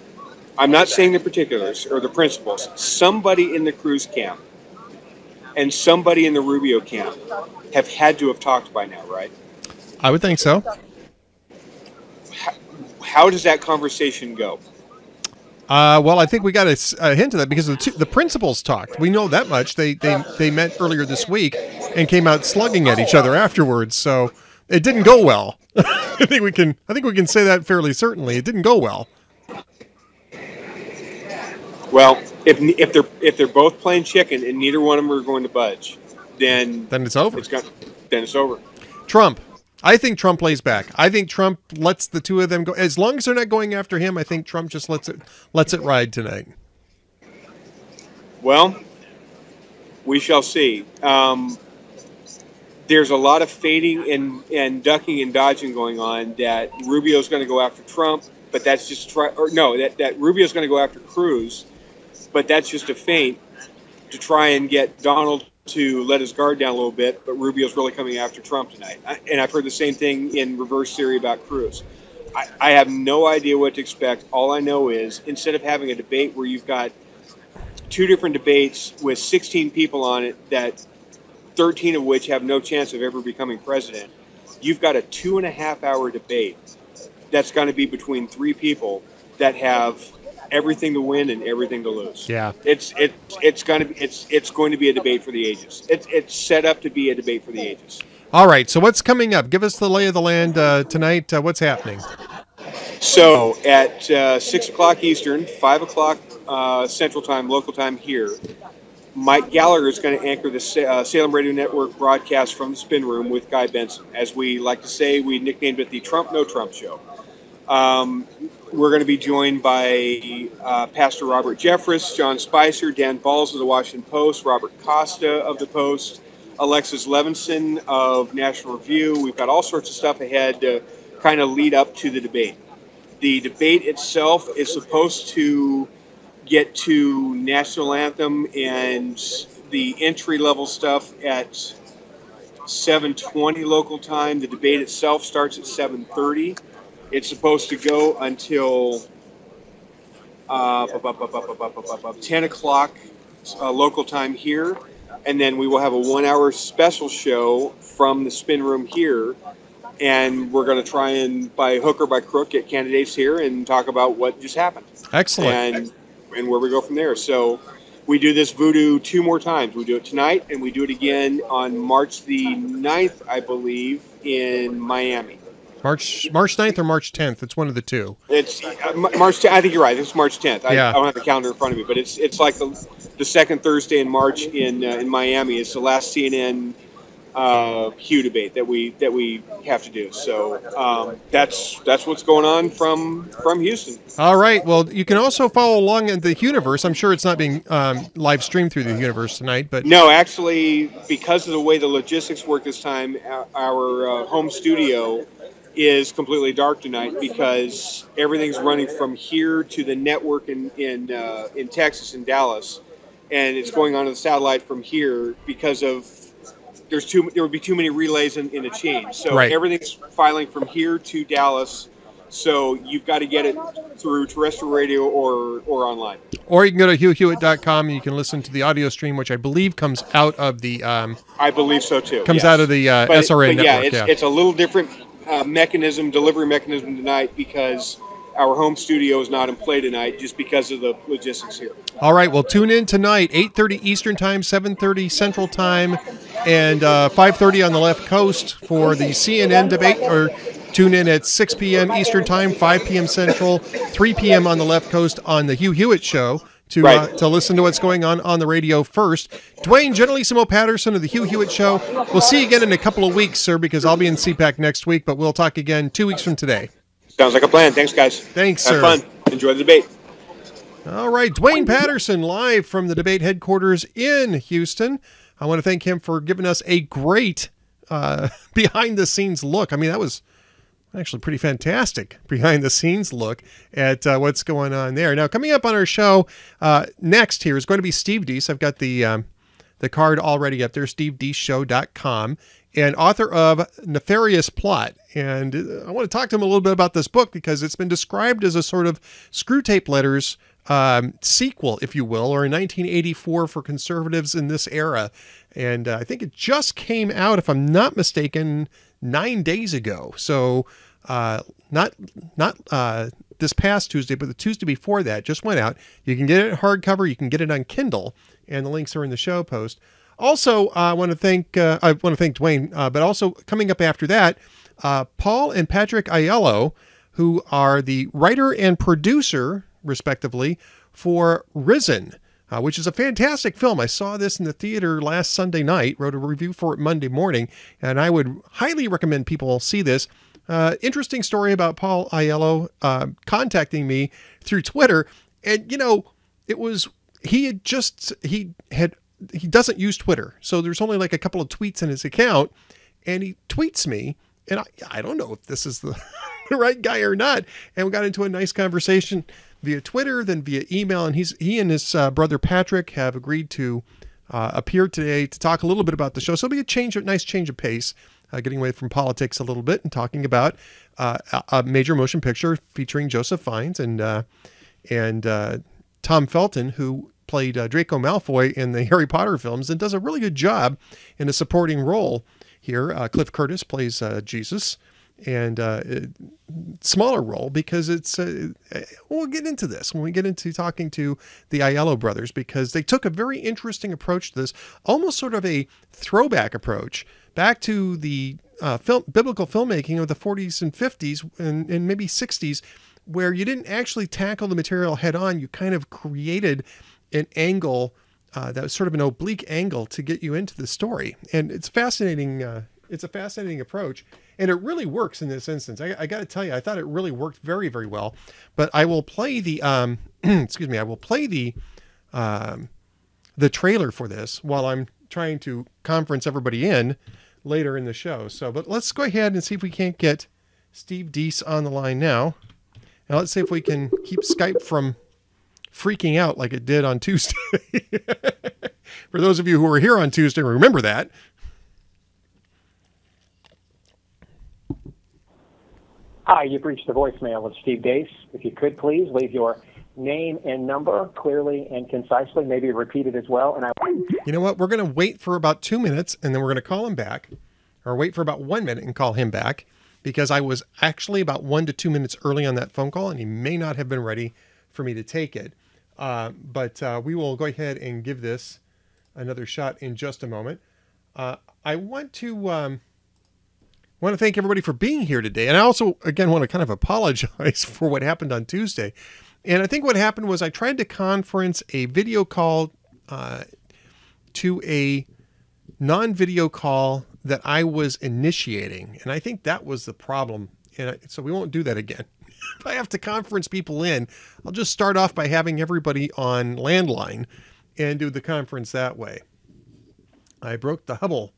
I'm not saying the particulars or the principles. Somebody in the Cruz camp and somebody in the Rubio camp have had to have talked by now, right? I would think so. How does that conversation go? Uh, well, I think we got a hint of that because the, two, the principals talked. We know that much. They, they they met earlier this week and came out slugging at each other afterwards. So it didn't go well. I think we can I think we can say that fairly certainly. It didn't go well. Well, if if they're if they're both playing chicken and neither one of them are going to budge, then Then it's over. it's got then it's over. Trump. I think Trump plays back. I think Trump lets the two of them go. As long as they're not going after him, I think Trump just lets it lets it ride tonight. Well, we shall see. Um, there's a lot of fading and, and ducking and dodging going on. That Rubio's going to go after Trump, but that's just try. Or no, that that Rubio's going to go after Cruz, but that's just a feint to try and get Donald to let his guard down a little bit. But Rubio's really coming after Trump tonight, I, and I've heard the same thing in reverse theory about Cruz. I, I have no idea what to expect. All I know is instead of having a debate where you've got two different debates with 16 people on it that 13 of which have no chance of ever becoming president you've got a two and a half hour debate that's going to be between three people that have everything to win and everything to lose Yeah. it's it's it's going to be it's it's going to be a debate for the ages it's it's set up to be a debate for the ages All right. So what's coming up? Give us the lay of the land uh, tonight. Uh, what's happening? So at uh, six o'clock Eastern, five o'clock uh, Central Time, local time here, Mike Gallagher is going to anchor the uh, Salem Radio Network broadcast from the Spin Room with Guy Benson. As we like to say, we nicknamed it the Trump No Trump Show. Um, we're going to be joined by uh, Pastor Robert Jeffress, Sean Spicer, Dan Balz of the Washington Post, Robert Costa of the Post, Alexis Levinson of National Review. We've got all sorts of stuff ahead to kind of lead up to the debate. The debate itself is supposed to get to national anthem and the entry level stuff at 7:20 local time. The debate itself starts at 7:30. It's supposed to go until uh, ten o'clock uh, local time here, and then we will have a one-hour special show from the spin room here. And we're going to try and, by hook or by crook, get candidates here and talk about what just happened. Excellent. And, and where we go from there. So we do this voodoo two more times. We do it tonight and we do it again on March the 9th, I believe, in Miami. March March 9th or March 10th. It's one of the two. it's uh, march 10th, i think you're right it's march 10th I, Yeah. I don't have the calendar in front of me but it's it's like the, the second thursday in march in uh, in miami it's the last cnn uh, Hugh debate that we that we have to do. So um, that's that's what's going on from from Houston. All right. Well, you can also follow along in the universe. I'm sure it's not being um, live streamed through the universe tonight, but No, actually, because of the way the logistics work this time, our, our uh, home studio is completely dark tonight because everything's running from here to the network in in uh, in Texas in Dallas, and it's going onto the satellite from here because of there's too there would be too many relays in, in a chain. So Right. everything's filing from here to Dallas. So you've got to get it through terrestrial radio or or online. Or you can go to hughhewitt.com and you can listen to the audio stream, which I believe comes out of the um, I believe so too. comes yes. out of the uh, but, SRN but yeah, network. it's yeah. it's a little different uh, mechanism, delivery mechanism tonight because our home studio is not in play tonight just because of the logistics here. All right, well, tune in tonight, 8.30 Eastern Time, 7.30 Central Time, and uh, 5.30 on the left coast for the CNN debate, or tune in at 6 p.m. Eastern Time, 5 p.m. Central, 3 p.m. on the left coast on the Hugh Hewitt Show to, uh, to listen to what's going on on the radio first. Duane Generalissimo Patterson of the Hugh Hewitt Show. We'll see you again in a couple of weeks, sir, because I'll be in CPAC next week, but we'll talk again two weeks from today. Sounds like a plan. Thanks, guys. Thanks, Have sir. fun. Enjoy the debate. All right, Duane Patterson live from the debate headquarters in Houston. I want to thank him for giving us a great uh, behind the scenes look. I mean, that was actually pretty fantastic behind the scenes look at uh, what's going on there. Now, coming up on our show uh, next here is going to be Steve Deace. I've got the um, the card already up there, stevedeaceshow.com, and author of Nefarious Plot. And uh, I want to talk to him a little bit about this book because it's been described as a sort of Screwtape Letters um, sequel, if you will, or in 1984 for conservatives in this era. And uh, I think it just came out, if I'm not mistaken, nine days ago. So uh, not not uh, this past Tuesday, but the Tuesday before that just went out. You can get it hardcover. You can get it on Kindle, and the links are in the show post. Also, uh, I want to thank uh, I want to thank Duane, uh, but also coming up after that, uh, Paul and Patrick Aiello, who are the writer and producer, respectively, for Risen, uh, which is a fantastic film. I saw this in the theater last Sunday night, wrote a review for it Monday morning, and I would highly recommend people see this. Uh, interesting story about Paul Aiello uh, contacting me through Twitter, and you know, it was he had just he had he doesn't use Twitter, so there's only like a couple of tweets in his account, and he tweets me, and I I don't know if this is the the right guy or not, and we got into a nice conversation via Twitter, then via email, and he's he and his uh, brother Patrick have agreed to uh, appear today to talk a little bit about the show. So it'll be a change, a nice change of pace, uh, getting away from politics a little bit and talking about uh, a, major motion picture featuring Joseph Fiennes and uh, and uh, Tom Felton, who played Draco Malfoy in the Harry Potter films and does a really good job in a supporting role here. Cliff Curtis plays Jesus. And uh, it- smaller role because it's uh, we'll get into this when we get into talking to the Aiello brothers because they took a very interesting approach to this almost sort of a throwback approach back to the uh, film biblical filmmaking of the 40s and 50s and, and maybe 60s where you didn't actually tackle the material head on. You kind of created an angle uh, that was sort of an oblique angle to get you into the story. And it's fascinating uh, it's a fascinating approach and it really works in this instance. I, I got to tell you i thought it really worked very very well but i will play the um, excuse me i will play the um, the trailer for this while i'm trying to conference everybody in later in the show. So but let's go ahead and see if we can't get steve deace on the line now. And let's see if we can keep skype from freaking out like it did on tuesday. For those of you who were here on tuesday remember that Hi, you've reached the voicemail of Steve Deace. If you could please leave your name and number clearly and concisely, maybe repeat it as well. And I You know what? We're going to wait for about two minutes and then we're going to call him back, or wait for about one minute and call him back because I was actually about one to two minutes early on that phone call and he may not have been ready for me to take it. Uh, but uh, we will go ahead and give this another shot in just a moment. Uh, I want to um, want to thank everybody for being here today, and I also again want to kind of apologize for what happened on Tuesday. And I think what happened was I tried to conference a video call uh, to a non-video call that I was initiating, and I think that was the problem. And I, so we won't do that again. if I have to conference people in, I'll just start off by having everybody on landline and do the conference that way. I broke the Hubble.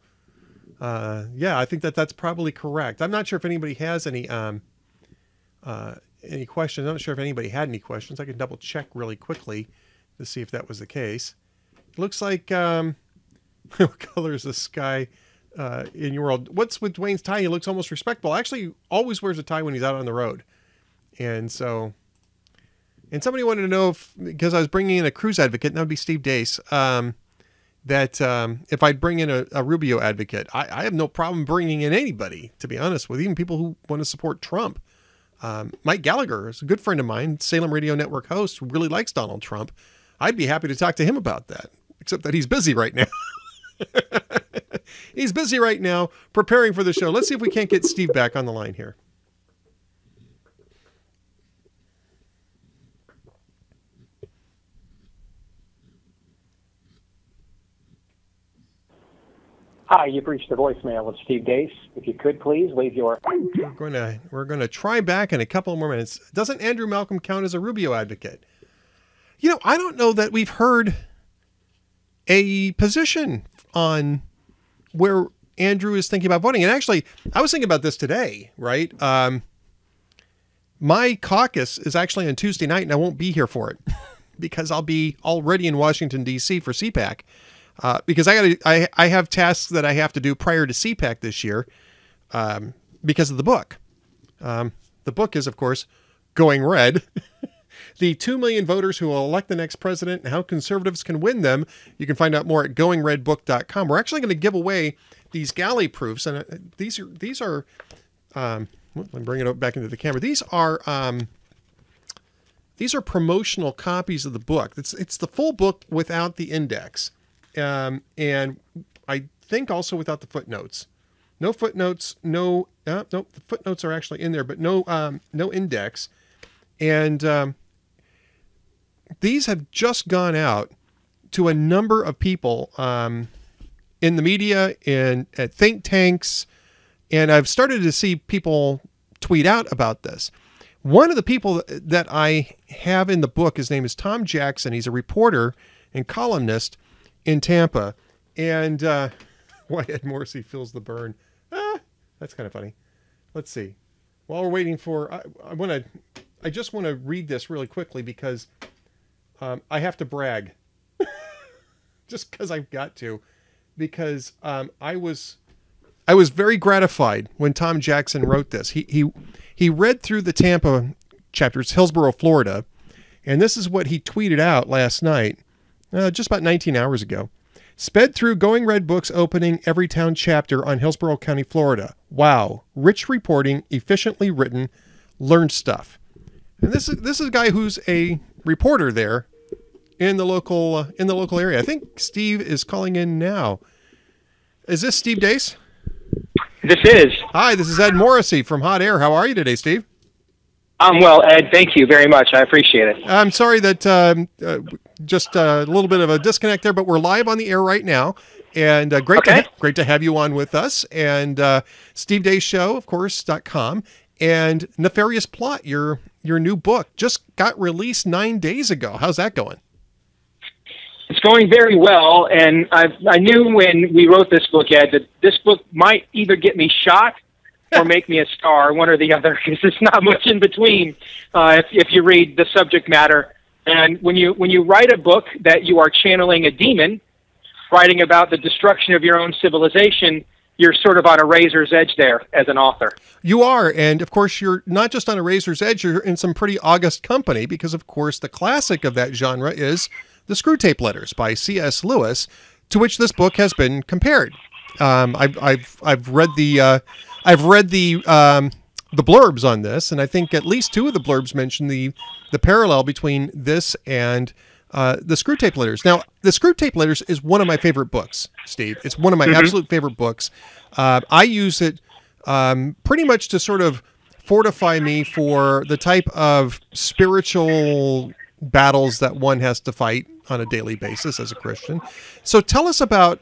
Uh, yeah, I think that that's probably correct. I'm not sure if anybody has any um, uh, any questions. I'm not sure if anybody had any questions. I can double check really quickly to see if that was the case. looks like um, what color is the sky uh, in your world? What's with Duane's tie? He looks almost respectable. Actually, always wears a tie when he's out on the road, and so. And somebody wanted to know if because I was bringing in a Cruz advocate, and that would be Steve Deace. Um, that um, if I'd bring in a, a Rubio advocate, I, I, have no problem bringing in anybody, to be honest with even people who want to support Trump. Um, Mike Gallagher is a good friend of mine, Salem Radio Network host, who really likes Donald Trump. I'd be happy to talk to him about that, except that he's busy right now. he's busy right now preparing for the show. Let's see if we can't get Steve back on the line here. Hi, you've reached the voicemail of Steve Deace. If you could please leave your. We're going to we're going to try back in a couple more minutes. Doesn't Andrew Malcolm count as a Rubio advocate? You know, I don't know that we've heard a position on where Andrew is thinking about voting. And actually, I was thinking about this today. Right, um, my caucus is actually on Tuesday night, and I won't be here for it because I'll be already in Washington D.C. for CPAC uh, because I got I I have tasks that I have to do prior to CPAC this year um, because of the book. Um, the book is, of course, Going Red. the 2 million voters who will elect the next president and how conservatives can win them. You can find out more at goingredbook.com. We're actually going to give away these galley proofs, and uh, these are these are. Um, let me bring it back into the camera. These are um, these are promotional copies of the book. It's it's the full book without the index um, and I think also without the footnotes. No footnotes. No, uh, no. The footnotes are actually in there, but no, um, no index. And um, these have just gone out to a number of people um, in the media, and at think tanks, and I've started to see people tweet out about this. One of the people that I have in the book, his name is Tom Jackson. He's a reporter and columnist in Tampa. And uh, why Ed Morrissey feels the burn. Ah, that's kind of funny. Let's see. While we're waiting for, I, I want to, I just want to read this really quickly because um, I have to brag. just because I've got to, because um, I was, I was very gratified when Tom Jackson wrote this. He he he read through the Tampa chapters, Hillsborough, Florida, and this is what he tweeted out last night uh, just about 19 hours ago. Sped through Going Red Books opening Everytown chapter on Hillsborough County, Florida. Wow, rich reporting, efficiently written, learned stuff. And this is this is a guy who's a reporter there in the local uh, in the local area. I think Steve is calling in now. Is this Steve Deace? This is. Hi, this is Ed Morrissey from Hot Air. How are you today, Steve? I'm well, Ed. Thank you very much. I appreciate it. I'm sorry that um, uh, just a little bit of a disconnect there, but we're live on the air right now, and uh, great okay. to ha- great to have you on with us. And uh, Steve Deace Show, of course, dot com, and Nefarious Plot, your your new book, just got released nine days ago. How's that going? It's going very well, and I I knew when we wrote this book, Ed, that this book might either get me shot or make me a star, one or the other, because there's not much in between. Uh, if, if you read the subject matter, and when you when you write a book that you are channeling a demon, writing about the destruction of your own civilization, you're sort of on a razor's edge there as an author. You are, and of course, you're not just on a razor's edge. You're in some pretty august company because, of course, the classic of that genre is the Screwtape Letters by C.S. Lewis, to which this book has been compared. Um, I've I've I've read the uh, I've read the um, the blurbs on this, and I think at least two of the blurbs mention the the parallel between this and uh, the Screwtape Letters. Now, the Screwtape Letters is one of my favorite books, Steve. It's one of my mm-hmm. absolute favorite books. Uh, I use it um, pretty much to sort of fortify me for the type of spiritual battles that one has to fight on a daily basis as a Christian. So, tell us about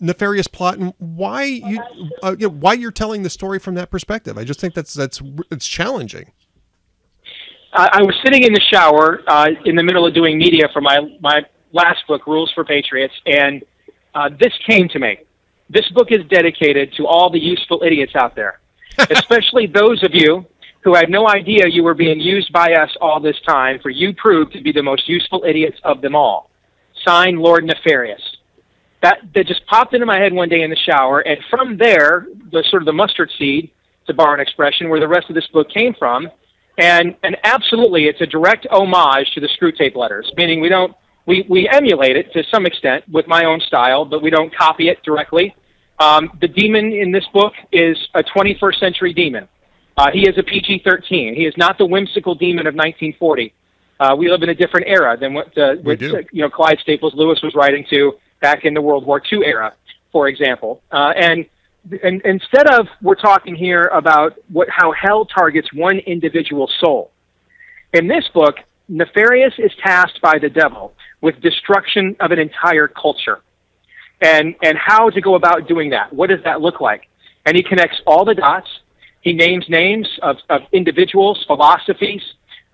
nefarious plot and why you, uh, you know, why you're telling the story from that perspective. I just think that's that's it's challenging. I, I was sitting in the shower uh, in the middle of doing media for my my last book, Rules for Patriots, and uh, this came to me. This book is dedicated to all the useful idiots out there, especially those of you who had no idea you were being used by us all this time, for you proved to be the most useful idiots of them all. signed Lord Nefarious. That that just popped into my head one day in the shower, and from there, the sort of the mustard seed, to borrow an expression, where the rest of this book came from, and and absolutely, it's a direct homage to the Screwtape Letters, meaning we don't we we emulate it to some extent with my own style, but we don't copy it directly. Um, the demon in this book is a 21st century demon. Uh, he is a PG-13. He is not the whimsical demon of 1940. Uh, we live in a different era than what uh, what, uh, you know Clive Staples Lewis was writing to back in the World War II era, for example. Uh, and, and instead of we're talking here about what how hell targets one individual soul. In this book, Nefarious is tasked by the devil with destruction of an entire culture, and and how to go about doing that. What does that look like? And he connects all the dots. He names names of, of individuals, philosophies,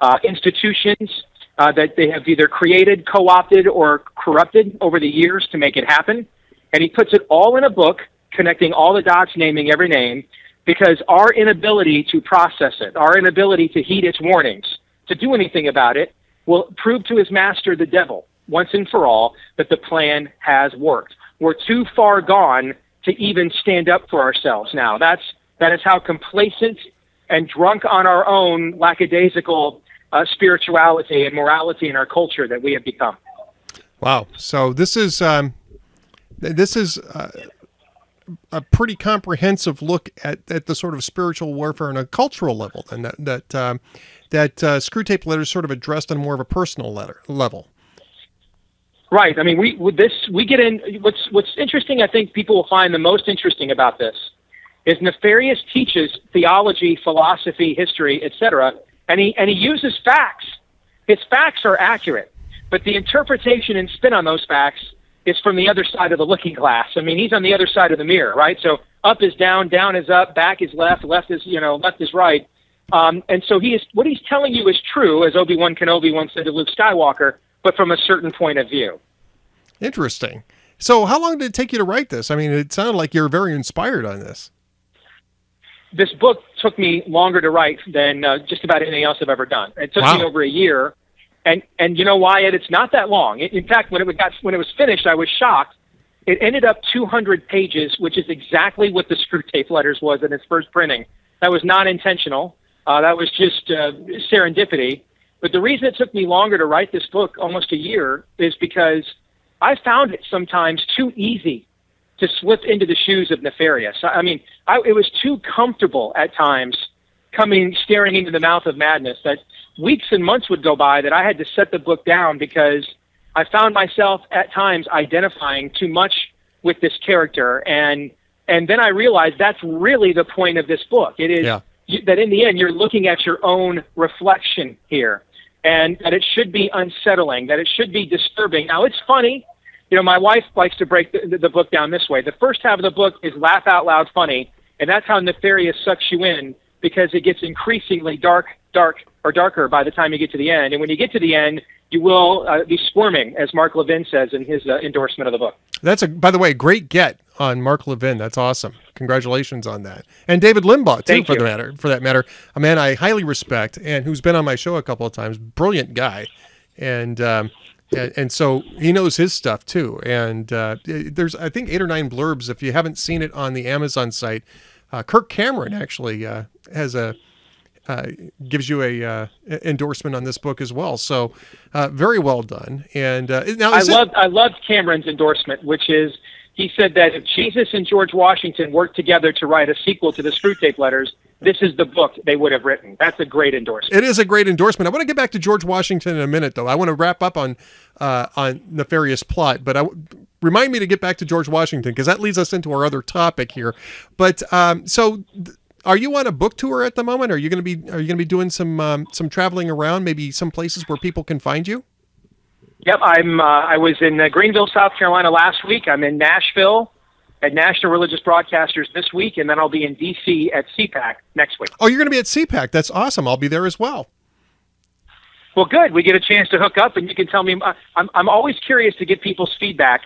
uh, institutions uh, that they have either created, co opted, or corrupted over the years to make it happen. And he puts it all in a book, connecting all the dots, naming every name, because our inability to process it, our inability to heed its warnings, to do anything about it, will prove to his master, the devil, once and for all, that the plan has worked. We're too far gone to even stand up for ourselves now. That's that is how complacent and drunk on our own lackadaisical uh, spirituality and morality in our culture that we have become. Wow. So this is um, this is uh, a pretty comprehensive look at, at the sort of spiritual warfare on a cultural level, and that that um, that uh, Screwtape letters sort of addressed on more of a personal letter level. Right. I mean, we this we get in. What's what's interesting, I think people will find the most interesting about this is Nefarious teaches theology, philosophy, history, etc and he and he uses facts. His facts are accurate, but the interpretation and spin on those facts is from the other side of the looking glass. I mean, he's on the other side of the mirror, right? So up is down, down is up, back is left, left is you know, left is right. Um, and so he is what he's telling you is true, as Obi Wan Kenobi once said to Luke Skywalker, but from a certain point of view. Interesting. So, how long did it take you to write this? I mean, it sounded like you're very inspired on this this book took me longer to write than uh, just about anything else I've ever done. It took wow. me over a year, and and you know why? It, It's not that long. in fact, when it got when it was finished, I was shocked. It ended up 200 pages, which is exactly what the Screw Tape Letters was in its first printing. That was not intentional. Uh, that was just uh, serendipity. But the reason it took me longer to write this book, almost a year, is because I found it sometimes too easy to slip into the shoes of Nefarious. I mean, I, it was too comfortable at times coming staring into the mouth of madness that weeks and months would go by that I had to set the book down because I found myself at times identifying too much with this character and and then I realized that's really the point of this book. It is yeah. you, that in the end you're looking at your own reflection here and that it should be unsettling, that it should be disturbing. Now it's funny you know, my wife likes to break the, the book down this way. The first half of the book is laugh out loud funny, and that's how Nefarious sucks you in because it gets increasingly dark, dark, or darker by the time you get to the end. And when you get to the end, you will uh, be squirming, as Mark Levin says in his uh, endorsement of the book. That's a, by the way, great get on Mark Levin. That's awesome. Congratulations on that. And David Limbaugh too, Thank for you. the matter, for that matter, a man I highly respect and who's been on my show a couple of times. Brilliant guy, and um, and, and, so he knows his stuff too. And uh, there's, I think, eight or nine blurbs. If you haven't seen it on the Amazon site, uh, Kirk Cameron actually uh, has a uh, gives you a uh, endorsement on this book as well. So uh, very well done. And now I love I loved Cameron's endorsement, which is he said that if Jesus and George Washington worked together to write a sequel to the Screwtape Letters, this is the book they would have written. That's a great endorsement. It is a great endorsement. I want to get back to George Washington in a minute, though. I want to wrap up on uh, on nefarious plot, but I, remind me to get back to George Washington because that leads us into our other topic here. But um, so. Are you on a book tour at the moment? Are you going to be Are you going to be doing some um, some traveling around? Maybe some places where people can find you. Yep, I'm. Uh, I was in uh, Greenville, South Carolina last week. I'm in Nashville at National Religious Broadcasters this week, and then I'll be in D.C. at CPAC next week. Oh, you're going to be at CPAC. That's awesome. I'll be there as well. Well, good. We get a chance to hook up, and you can tell me. Uh, I'm I'm always curious to get people's feedback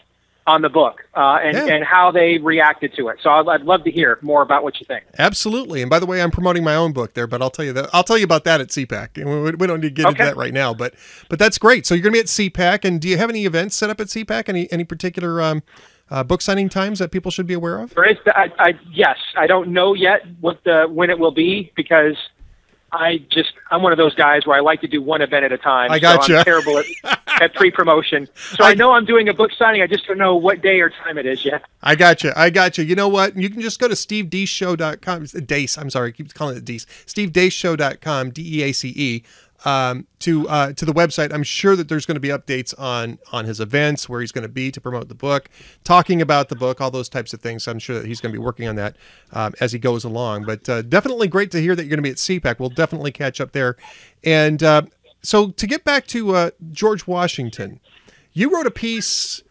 on the book uh, and, Yeah. and how they reacted to it. So I'd, I'd love to hear more about what you think. Absolutely. And by the way, I'm promoting my own book there, but I'll tell you that I'll tell you about that at CPAC. We, we don't need to get into that right now, but but that's great. So you're going to be at CPAC, and do you have any events set up at CPAC? Any any particular um, uh, book signing times that people should be aware of? There is, I, I, yes, I don't know yet what the when it will be because I just I'm one of those guys where I like to do one event at a time. I So you. I'm terrible at, at pre-promotion. So I, know I'm doing a book signing. I just don't know what day or time it is yet. I got you. I got you. You know what? You can just go to stevedeaceshow.com. It's Dace. I'm sorry. I keep calling it Deace. stevedeaceshow.com, D-E-A-C-E, um, to, uh, to the website. I'm sure that there's going to be updates on, on his events, where he's going to be to promote the book, talking about the book, all those types of things. I'm sure that he's going to be working on that um, as he goes along. But uh, definitely great to hear that you're going to be at CPAC. We'll definitely catch up there. And uh, so to get back to uh, George Washington, you wrote a piece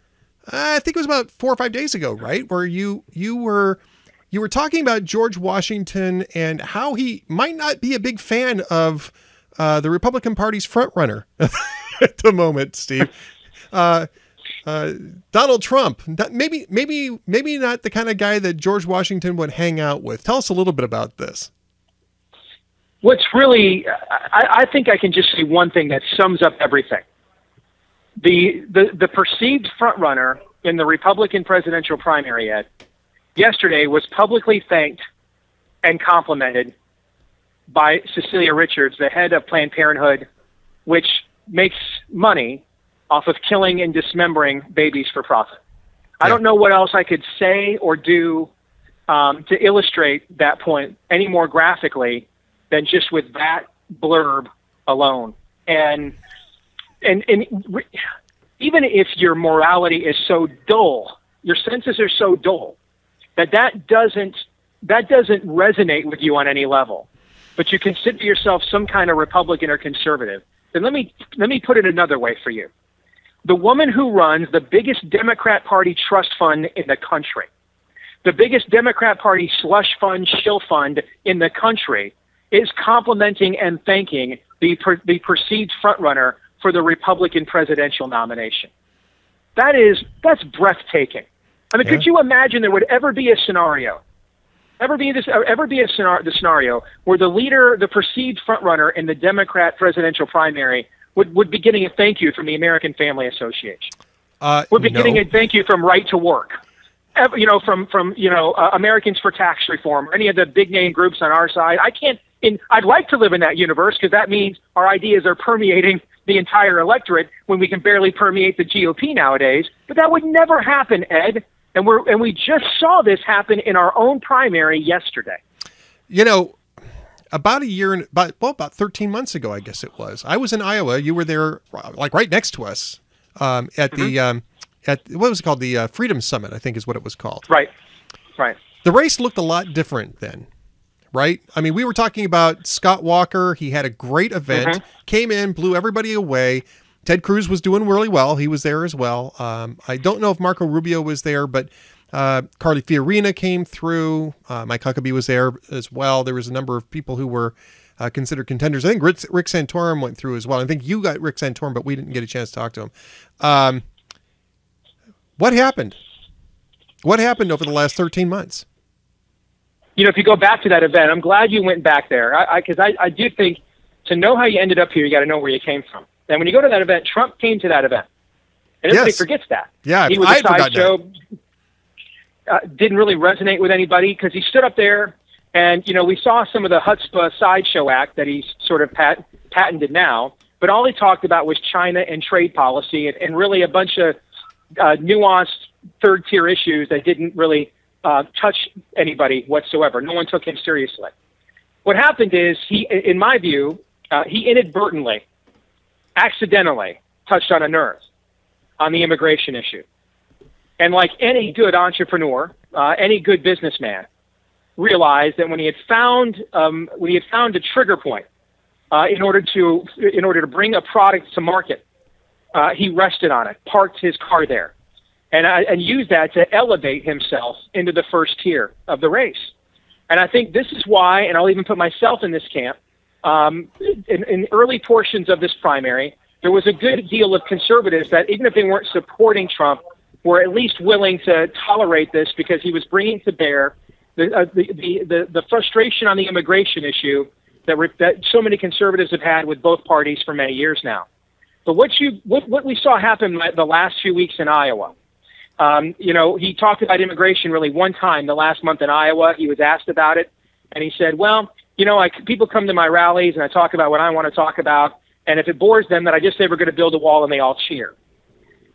I think it was about four or five days ago, right? Where you you were you were talking about George Washington and how he might not be a big fan of uh, the Republican Party's frontrunner at the moment, Steve. Uh, uh, Donald Trump, maybe maybe maybe not the kind of guy that George Washington would hang out with. Tell us a little bit about this. What's really, I, I think I can just say one thing that sums up everything. The, the, the perceived frontrunner in the Republican presidential primary, Ed, yesterday was publicly thanked and complimented by Cecilia Richards, the head of Planned Parenthood, which makes money off of killing and dismembering babies for profit. I don't know what else I could say or do um, to illustrate that point any more graphically than just with that blurb alone. And and and re- even if your morality is so dull, your senses are so dull that that doesn't that doesn't resonate with you on any level. But you consider yourself some kind of Republican or conservative. Then let me let me put it another way for you. The woman who runs the biggest Democrat Party trust fund in the country, the biggest Democrat Party slush fund, shill fund in the country, is complimenting and thanking the, per, the perceived frontrunner for the Republican presidential nomination. That is that's breathtaking. I mean, could you imagine there would ever be a scenario, ever be this, ever be a scenario, the scenario where the leader, the perceived frontrunner in the Democrat presidential primary, would would be getting a thank you from the American Family Association? Uh, We'd be no. getting a thank you from Right to Work, you know, from from you know uh, Americans for Tax Reform or any of the big name groups on our side. I can't. In, I'd like to live in that universe because that means our ideas are permeating the entire electorate when we can barely permeate the GOP nowadays. But that would never happen, Ed. And we're and we just saw this happen in our own primary yesterday. you know, about a year and about well, about thirteen months ago, I guess it was. I was in Iowa. You were there, like right next to us, um, at the um, at what was it called? The uh, Freedom Summit, I think, is what it was called. Right. Right. The race looked a lot different then, right? I mean, we were talking about Scott Walker. He had a great event, came in, blew everybody away. Ted Cruz was doing really well. He was there as well. Um, I don't know if Marco Rubio was there, but uh, Carly Fiorina came through. Uh, Mike Huckabee was there as well. There was a number of people who were uh, considered contenders. I think Rick, Rick Santorum went through as well. I think you got Rick Santorum, but we didn't get a chance to talk to him. Um, what happened? What happened over the last 13 months? you know, if you go back to that event, I'm glad you went back there because I, I, I do think to know how you ended up here, you got to know where you came from. And when you go to that event, Trump came to that event, and everybody Yes. forgets that. Yeah, he was I a sideshow. Uh, didn't really resonate with anybody because he stood up there, and you know, we saw some of the chutzpah sideshow act that he's sort of pat- patented now. But all he talked about was China and trade policy, and, and really a bunch of uh, nuanced third tier issues that didn't really uh, touch anybody whatsoever. No one took him seriously. What happened is he, in my view, uh, he inadvertently, accidentally touched on a nerve on the immigration issue. And like any good entrepreneur, uh, any good businessman, realized that when he had found um, when he had found a trigger point uh, in order to in order to bring a product to market, uh, he rested on it, parked his car there, and I, and used that to elevate himself into the first tier of the race. And I think this is why, and I'll even put myself in this camp. Um, in, in early portions of this primary, there was a good deal of conservatives that, even if they weren't supporting Trump, were at least willing to tolerate this because he was bringing to bear the, uh, the, the, the, the frustration on the immigration issue that, re- that so many conservatives have had with both parties for many years now. But what you what, what we saw happen the last few weeks in Iowa, um, you know, he talked about immigration really one time the last month in Iowa. He was asked about it, and he said, "Well, you know, I, people come to my rallies and I talk about what I want to talk about, and if it bores them, then I just say we're going to build a wall and they all cheer."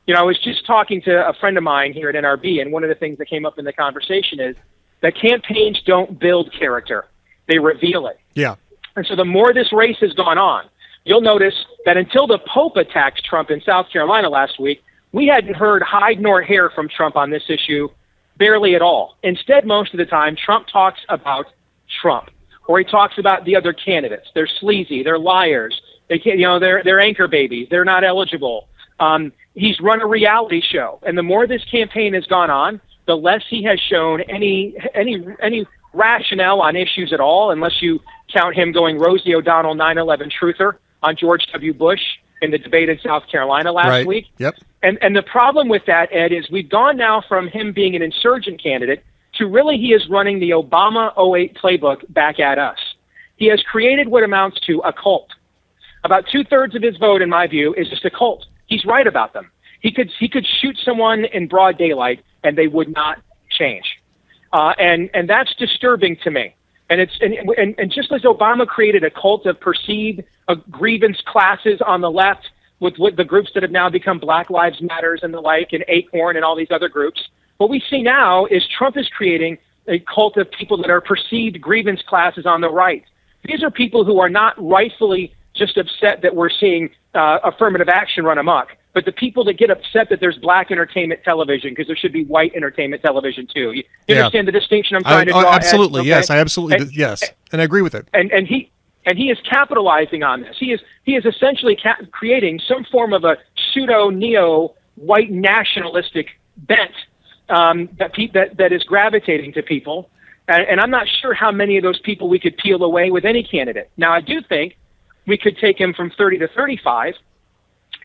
You know, I was just talking to a friend of mine here at NRB, and one of the things that came up in the conversation is that campaigns don't build character; they reveal it. Yeah. And so the more this race has gone on, you'll notice that until the Pope attacked Trump in South Carolina last week, we hadn't heard hide nor hair from Trump on this issue barely at all. Instead, most of the time, Trump talks about Trump, or he talks about the other candidates. They're sleazy, they're liars, they can't, you know, they're they're anchor babies, they're not eligible. Um, he's run a reality show, and the more this campaign has gone on, the less he has shown any any any rationale on issues at all, unless you count him going Rosie O'Donnell 9/11 truther on George W. Bush in the debate in South Carolina last right. week. Yep. And and the problem with that, Ed, is we've gone now from him being an insurgent candidate really he is running the Obama 08 playbook back at us. He has created what amounts to a cult. About two thirds of his vote, in my view, is just a cult. He's right about them. He could he could shoot someone in broad daylight and they would not change, uh, and and that's disturbing to me. And it's and, and, and just as Obama created a cult of perceived uh, grievance classes on the left with, with the groups that have now become Black Lives Matters and the like, and Acorn and all these other groups, what we see now is Trump is creating a cult of people that are perceived grievance classes on the right. These are people who are not rightfully just upset that we're seeing uh, affirmative action run amok, but the people that get upset that there's black entertainment television because there should be white entertainment television too. You, you Yeah. understand the distinction I'm I, trying to oh, draw? Absolutely. Okay? Yes. I absolutely. And- yes. And I agree with it. and and he and he is capitalizing on this. He is he is essentially ca- creating some form of a pseudo neo white nationalistic bent um, that pe- that that is gravitating to people. And, and I'm not sure how many of those people we could peel away with any candidate. Now, I do think we could take him from 30 to 35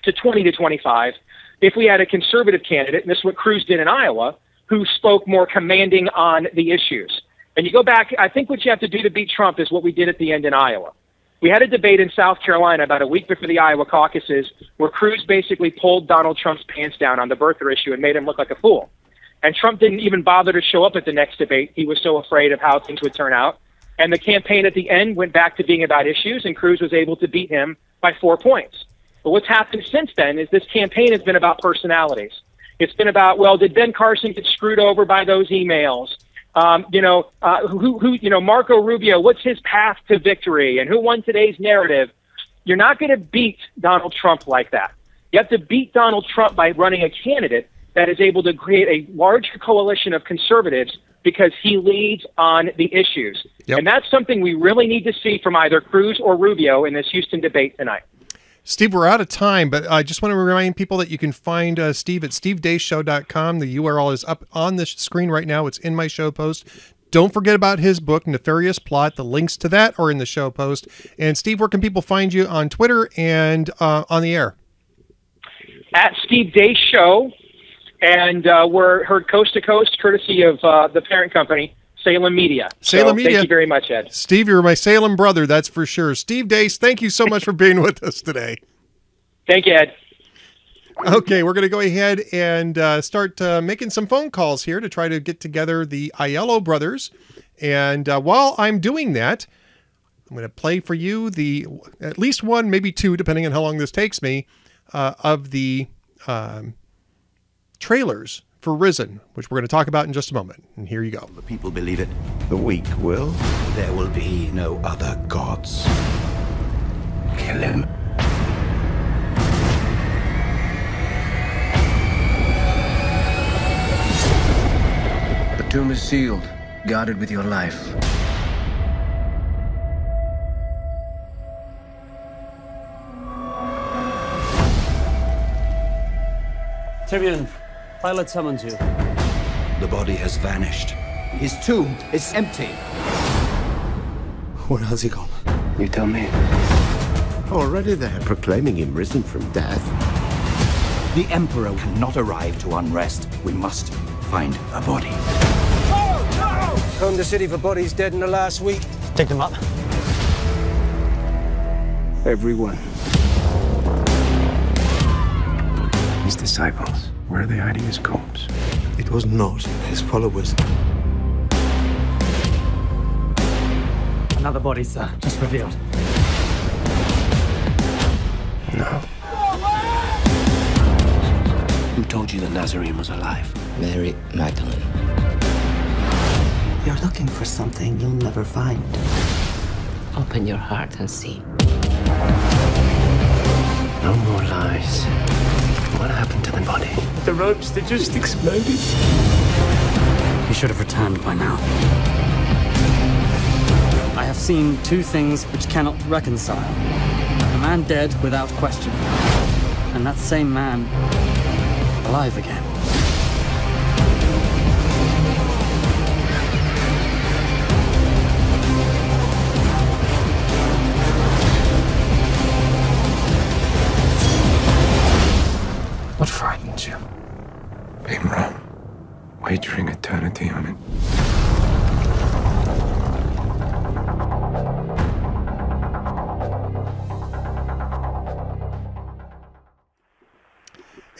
to 20 to 25 if we had a conservative candidate, and this is what Cruz did in Iowa, who spoke more commanding on the issues. And you go back, I think what you have to do to beat Trump is what we did at the end in Iowa. We had a debate in South Carolina about a week before the Iowa caucuses where Cruz basically pulled Donald Trump's pants down on the birther issue and made him look like a fool. And Trump didn't even bother to show up at the next debate. He was so afraid of how things would turn out. And the campaign at the end went back to being about issues, and Cruz was able to beat him by four points. But what's happened since then is this campaign has been about personalities. It's been about, well, did Ben Carson get screwed over by those emails? Um, you know, uh, who, who, you know, Marco Rubio, what's his path to victory and who won today's narrative? You're not going to beat Donald Trump like that. You have to beat Donald Trump by running a candidate that is able to create a large coalition of conservatives because he leads on the issues. Yep. And that's something we really need to see from either Cruz or Rubio in this Houston debate tonight. Steve, we're out of time, but I just want to remind people that you can find uh, Steve at stevedeaceshow.com. The URL is up on the screen right now. It's in my show post. Don't forget about his book, Nefarious Plot. The links to that are in the show post. And Steve, where can people find you on Twitter and uh, on the air? At Steve Deace Show, and uh, we're heard coast to coast courtesy of uh, the parent company, Salem Media. Salem so Media. Thank you very much, Ed. Steve, you're my Salem brother, that's for sure. Steve Deace, thank you so much for being with us today. Thank you, Ed. Okay, we're going to go ahead and uh, start uh, making some phone calls here to try to get together the Aiello brothers. And uh, while I'm doing that, I'm going to play for you the at least one, maybe two, depending on how long this takes me, uh, of the um, trailers for Risen, which we're going to talk about in just a moment. And here you go. The people believe it. The weak will. There will be no other gods. Kill him. The tomb is sealed, guarded with your life. Tyrion, Pilate summons you. The body has vanished. His tomb is empty. Where has he gone? You tell me. Already they're proclaiming him risen from death. The Emperor cannot arrive to unrest. We must find a body. Combed the city for bodies dead in the last week. Take them up. Everyone. His disciples. Where are they hiding his corpse? It was not his followers. Another body, sir, just revealed. No. Who told you the Nazarene was alive? Mary Magdalene. You're looking for something you'll never find. Open your heart and see. No more lies. What happened to the body? The ropes, they just exploded. He should have returned by now. I have seen two things which cannot reconcile. A man dead without question, and that same man alive again. Wagering eternity on it.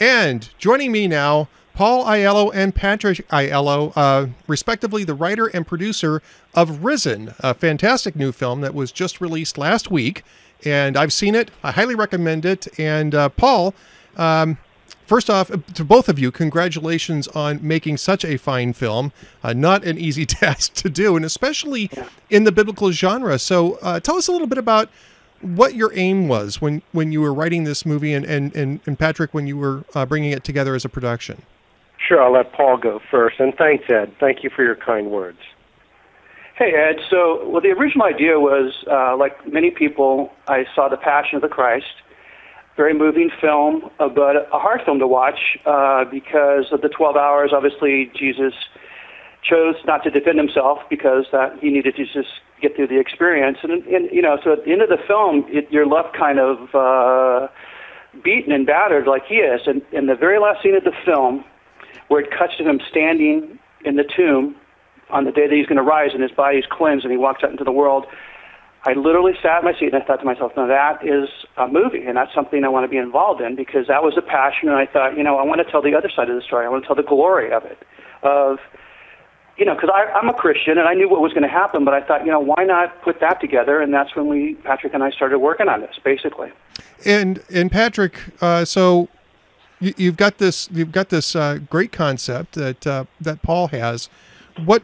And joining me now, Paul Aiello and Patrick Aiello, uh, respectively the writer and producer of Risen, a fantastic new film that was just released last week. And I've seen it. I highly recommend it. And uh, Paul, um, first off, to both of you, congratulations on making such a fine film. Uh, not an easy task to do, and especially in the biblical genre. So uh, tell us a little bit about what your aim was when, when you were writing this movie and, and, and, and Patrick, when you were uh, bringing it together as a production. Sure, I'll let Paul go first. And thanks, Ed. Thank you for your kind words. Hey, Ed. So, well, the original idea was, uh, like many people, I saw The Passion of the Christ. Very moving film, uh, but a hard film to watch uh, because of the 12 hours. Obviously, Jesus chose not to defend himself because that he needed to just get through the experience. And, and you know, so at the end of the film, it, you're left kind of uh, beaten and battered like he is. And in the very last scene of the film, where it cuts to him standing in the tomb on the day that he's going to rise and his body's cleansed and he walks out into the world, I literally sat in my seat and I thought to myself, now that is a movie and that's something I want to be involved in because that was a passion and I thought, you know, I want to tell the other side of the story. I want to tell the glory of it, of you know, because I'm a Christian and I knew what was going to happen, but I thought, you know, why not put that together? And that's when we, Patrick and I, started working on this, basically. And and Patrick, uh, so you, you've got this you've got this uh, great concept that uh, that Paul has. What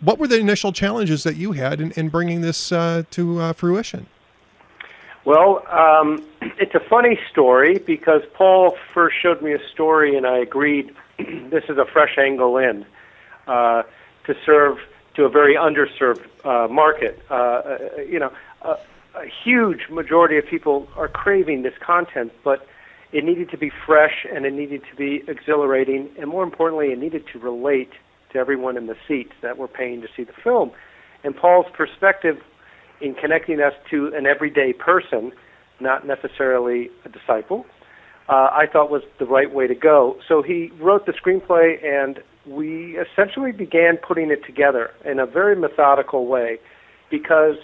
what were the initial challenges that you had in, in bringing this uh, to uh, fruition? Well, um, it's a funny story because Paul first showed me a story and I agreed this is a fresh angle in uh, to serve to a very underserved uh, market. Uh, uh, you know, a, a huge majority of people are craving this content, but it needed to be fresh and it needed to be exhilarating, and more importantly, it needed to relate to everyone in the seats that were paying to see the film. And Paul's perspective in connecting us to an everyday person, not necessarily a disciple, uh, I thought was the right way to go. So he wrote the screenplay, and we essentially began putting it together in a very methodical way because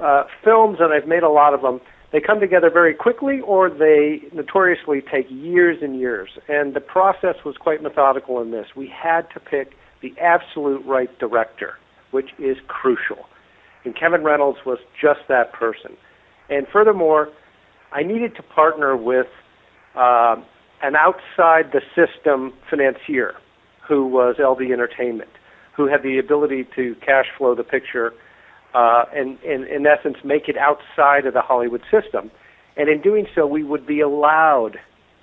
uh, films, and I've made a lot of them, they come together very quickly or they notoriously take years and years. And the process was quite methodical in this. We had to pick the absolute right director, which is crucial. And Kevin Reynolds was just that person. And furthermore, I needed to partner with uh, an outside the system financier who was LD Entertainment, who had the ability to cash flow the picture uh, and, and, in essence, make it outside of the Hollywood system. And in doing so, we would be allowed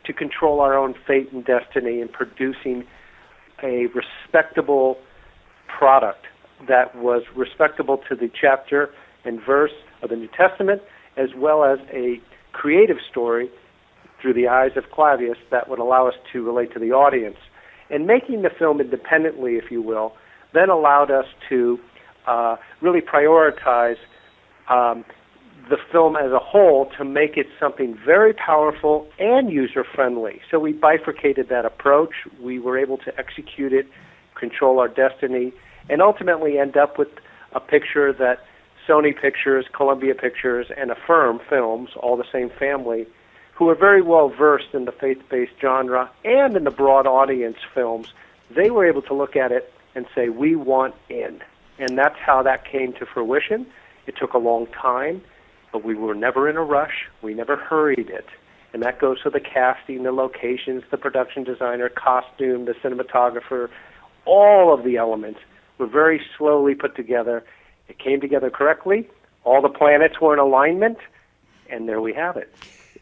to control our own fate and destiny in producing a respectable product that was respectable to the chapter and verse of the New Testament, as well as a creative story through the eyes of Clavius that would allow us to relate to the audience. And making the film independently, if you will, then allowed us to uh, really prioritize um, the film as a whole to make it something very powerful and user friendly. So we bifurcated that approach. We were able to execute it, control our destiny, and ultimately end up with a picture that Sony Pictures, Columbia Pictures, and Affirm Films, all the same family, who are very well versed in the faith based genre and in the broad audience films, they were able to look at it and say, We want in. And that's how that came to fruition. It took a long time, but we were never in a rush. We never hurried it. And that goes for the casting, the locations, the production designer, costume, the cinematographer, all of the elements were very slowly put together it came together correctly. All the planets were in alignment, and there we have it.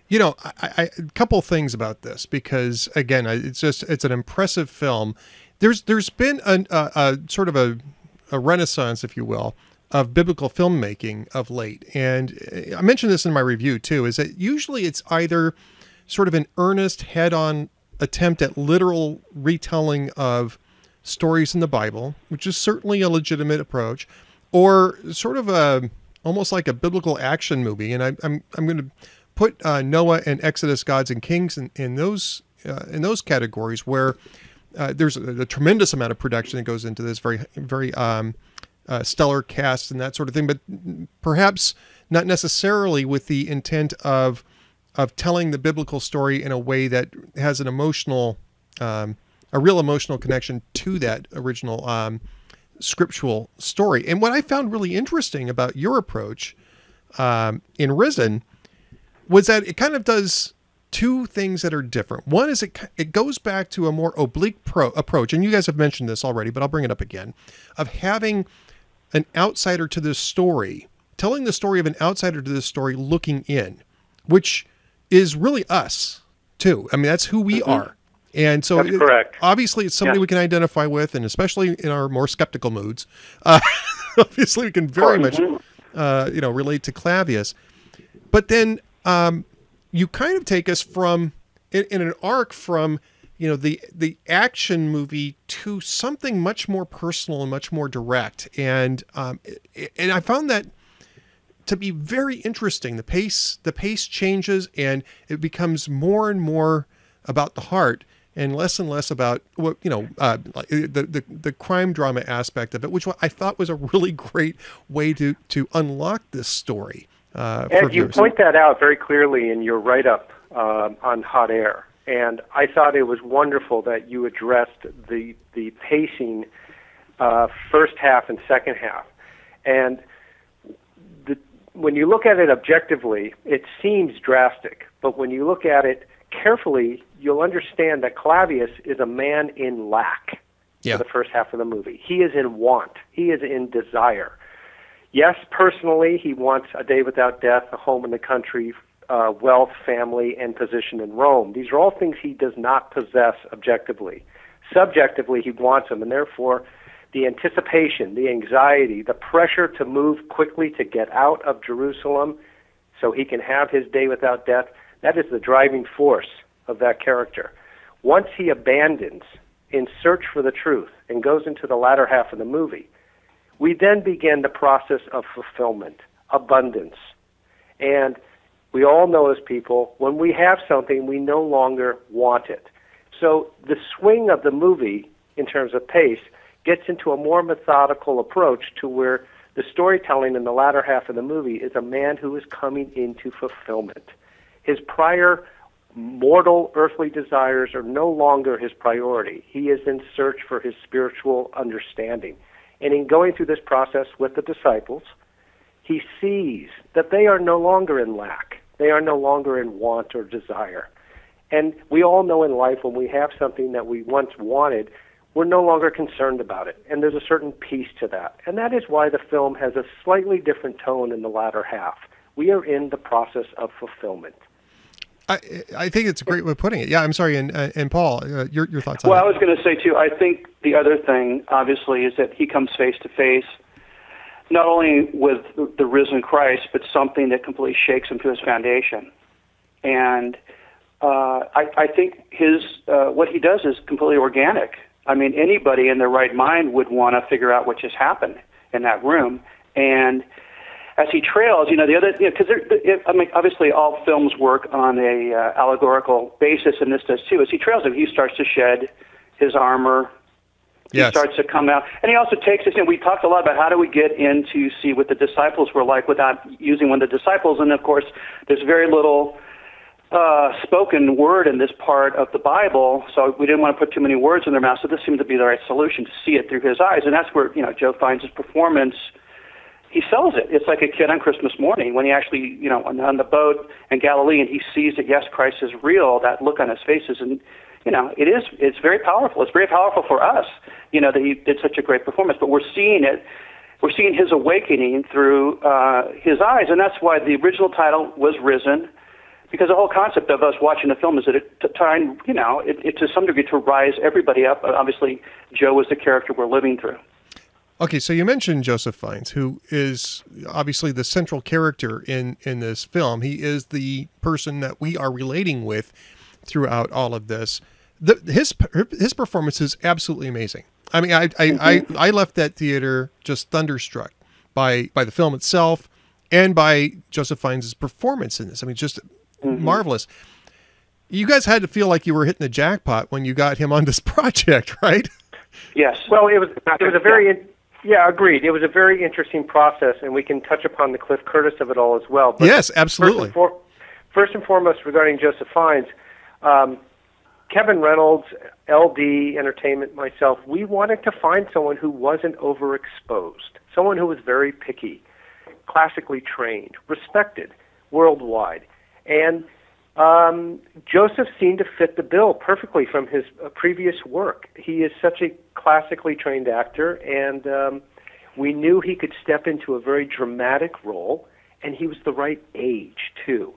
You know, I, I, a couple things about this because again, it's just it's an impressive film. There's there's been a, a, a sort of a, a renaissance, if you will, of biblical filmmaking of late, and I mentioned this in my review too. Is that usually it's either sort of an earnest, head-on attempt at literal retelling of stories in the Bible, which is certainly a legitimate approach, or sort of a almost like a biblical action movie. And I, am I'm, I'm going to put uh, Noah and Exodus, Gods and Kings in, in those uh, in those categories where uh, there's a, a, tremendous amount of production that goes into this very very um, uh, stellar cast and that sort of thing, but perhaps not necessarily with the intent of of telling the biblical story in a way that has an emotional um, a real emotional connection to that original um, scriptural story. And what I found really interesting about your approach um, in Risen was that it kind of does two things that are different. One is it it goes back to a more oblique pro approach, and you guys have mentioned this already, but I'll bring it up again, of having an outsider to this story, telling the story of an outsider to this story looking in, which is really us too. I mean, that's who we mm-hmm. are. And so, correct. obviously, it's somebody yeah. we can identify with, and especially in our more skeptical moods, uh, obviously, we can very much, uh, you know, relate to Clavius. But then um, you kind of take us from in, in, an arc from you know the the action movie to something much more personal and much more direct, and um, and I found that to be very interesting. The pace the pace changes, and it becomes more and more about the heart and less and less about what you know uh, the, the the crime drama aspect of it, which I thought was a really great way to to unlock this story. Uh, and you point that out very clearly in your write up uh, on Hot Air, and I thought it was wonderful that you addressed the the pacing, uh, first half and second half, and. The, when you look at it objectively, it seems drastic, but when you look at it carefully, you'll understand that Clavius is a man in lack yeah. for the first half of the movie. He is in want. He is in desire. Yes, personally, he wants a day without death, a home in the country, uh, wealth, family, and position in Rome. These are all things he does not possess objectively. Subjectively, he wants them, and therefore, the anticipation, the anxiety, the pressure to move quickly to get out of Jerusalem so he can have his day without death that is the driving force of that character. Once he abandons in search for the truth and goes into the latter half of the movie, we then begin the process of fulfillment, abundance. And we all know as people, when we have something, we no longer want it. So the swing of the movie in terms of pace gets into a more methodical approach to where the storytelling in the latter half of the movie is a man who is coming into fulfillment. His prior mortal earthly desires are no longer his priority. He is in search for his spiritual understanding. And in going through this process with the disciples, he sees that they are no longer in lack. They are no longer in want or desire. And we all know in life when we have something that we once wanted, we're no longer concerned about it. And there's a certain peace to that. And that is why the film has a slightly different tone in the latter half. We are in the process of fulfillment. I, I think it's a great way of putting it. Yeah, I'm sorry, and uh, and Paul, uh, your your thoughts. Well, on I was going to say too. I think the other thing, obviously, is that he comes face to face, not only with the risen Christ, but something that completely shakes him to his foundation. And uh, I, I think his uh, what he does is completely organic. I mean, anybody in their right mind would want to figure out what just happened in that room, and as he trails, you know, the other, you know, because I mean, obviously all films work on a uh, allegorical basis, and this does too. As he trails him, he starts to shed his armor. He Yes. starts to come out, and he also takes us. Know, we talked a lot about how do we get in to see what the disciples were like without using one of the disciples, and of course, there's very little uh, spoken word in this part of the Bible, so we didn't want to put too many words in their mouth. So this seemed to be the right solution to see it through his eyes, and that's where you know Joe finds his performance. He sells it. It's like a kid on Christmas morning when he actually, you know, on, on the boat in Galilee, and he sees that yes, Christ is real. That look on his face is, and you know, it is. It's very powerful. It's very powerful for us, you know, that he did such a great performance. But we're seeing it. We're seeing his awakening through uh, his eyes, and that's why the original title was Risen because the whole concept of us watching the film is that it to try and you know it, it to some degree to rise everybody up. Obviously, Joe is the character we're living through. Okay, so you mentioned Joseph Fiennes, who is obviously the central character in in this film. He is the person that we are relating with throughout all of this. The, his his performance is absolutely amazing. I mean, I I. I I left that theater just thunderstruck by by the film itself and by Joseph Fiennes' performance in this. I mean, just Mm-hmm. marvelous. You guys had to feel like you were hitting the jackpot when you got him on this project, right? Yes. Well, it was it was a very in- yeah agreed. It was a very interesting process, and we can touch upon the Cliff Curtis of it all as well. But Yes, absolutely. First and, for, first and foremost, regarding Joseph Fiennes, um, Kevin Reynolds, LD Entertainment, myself, we wanted to find someone who wasn't overexposed, someone who was very picky, classically trained, respected worldwide, and um, Joseph seemed to fit the bill perfectly from his uh, previous work. He is such a classically trained actor, and um, we knew he could step into a very dramatic role, and he was the right age, too.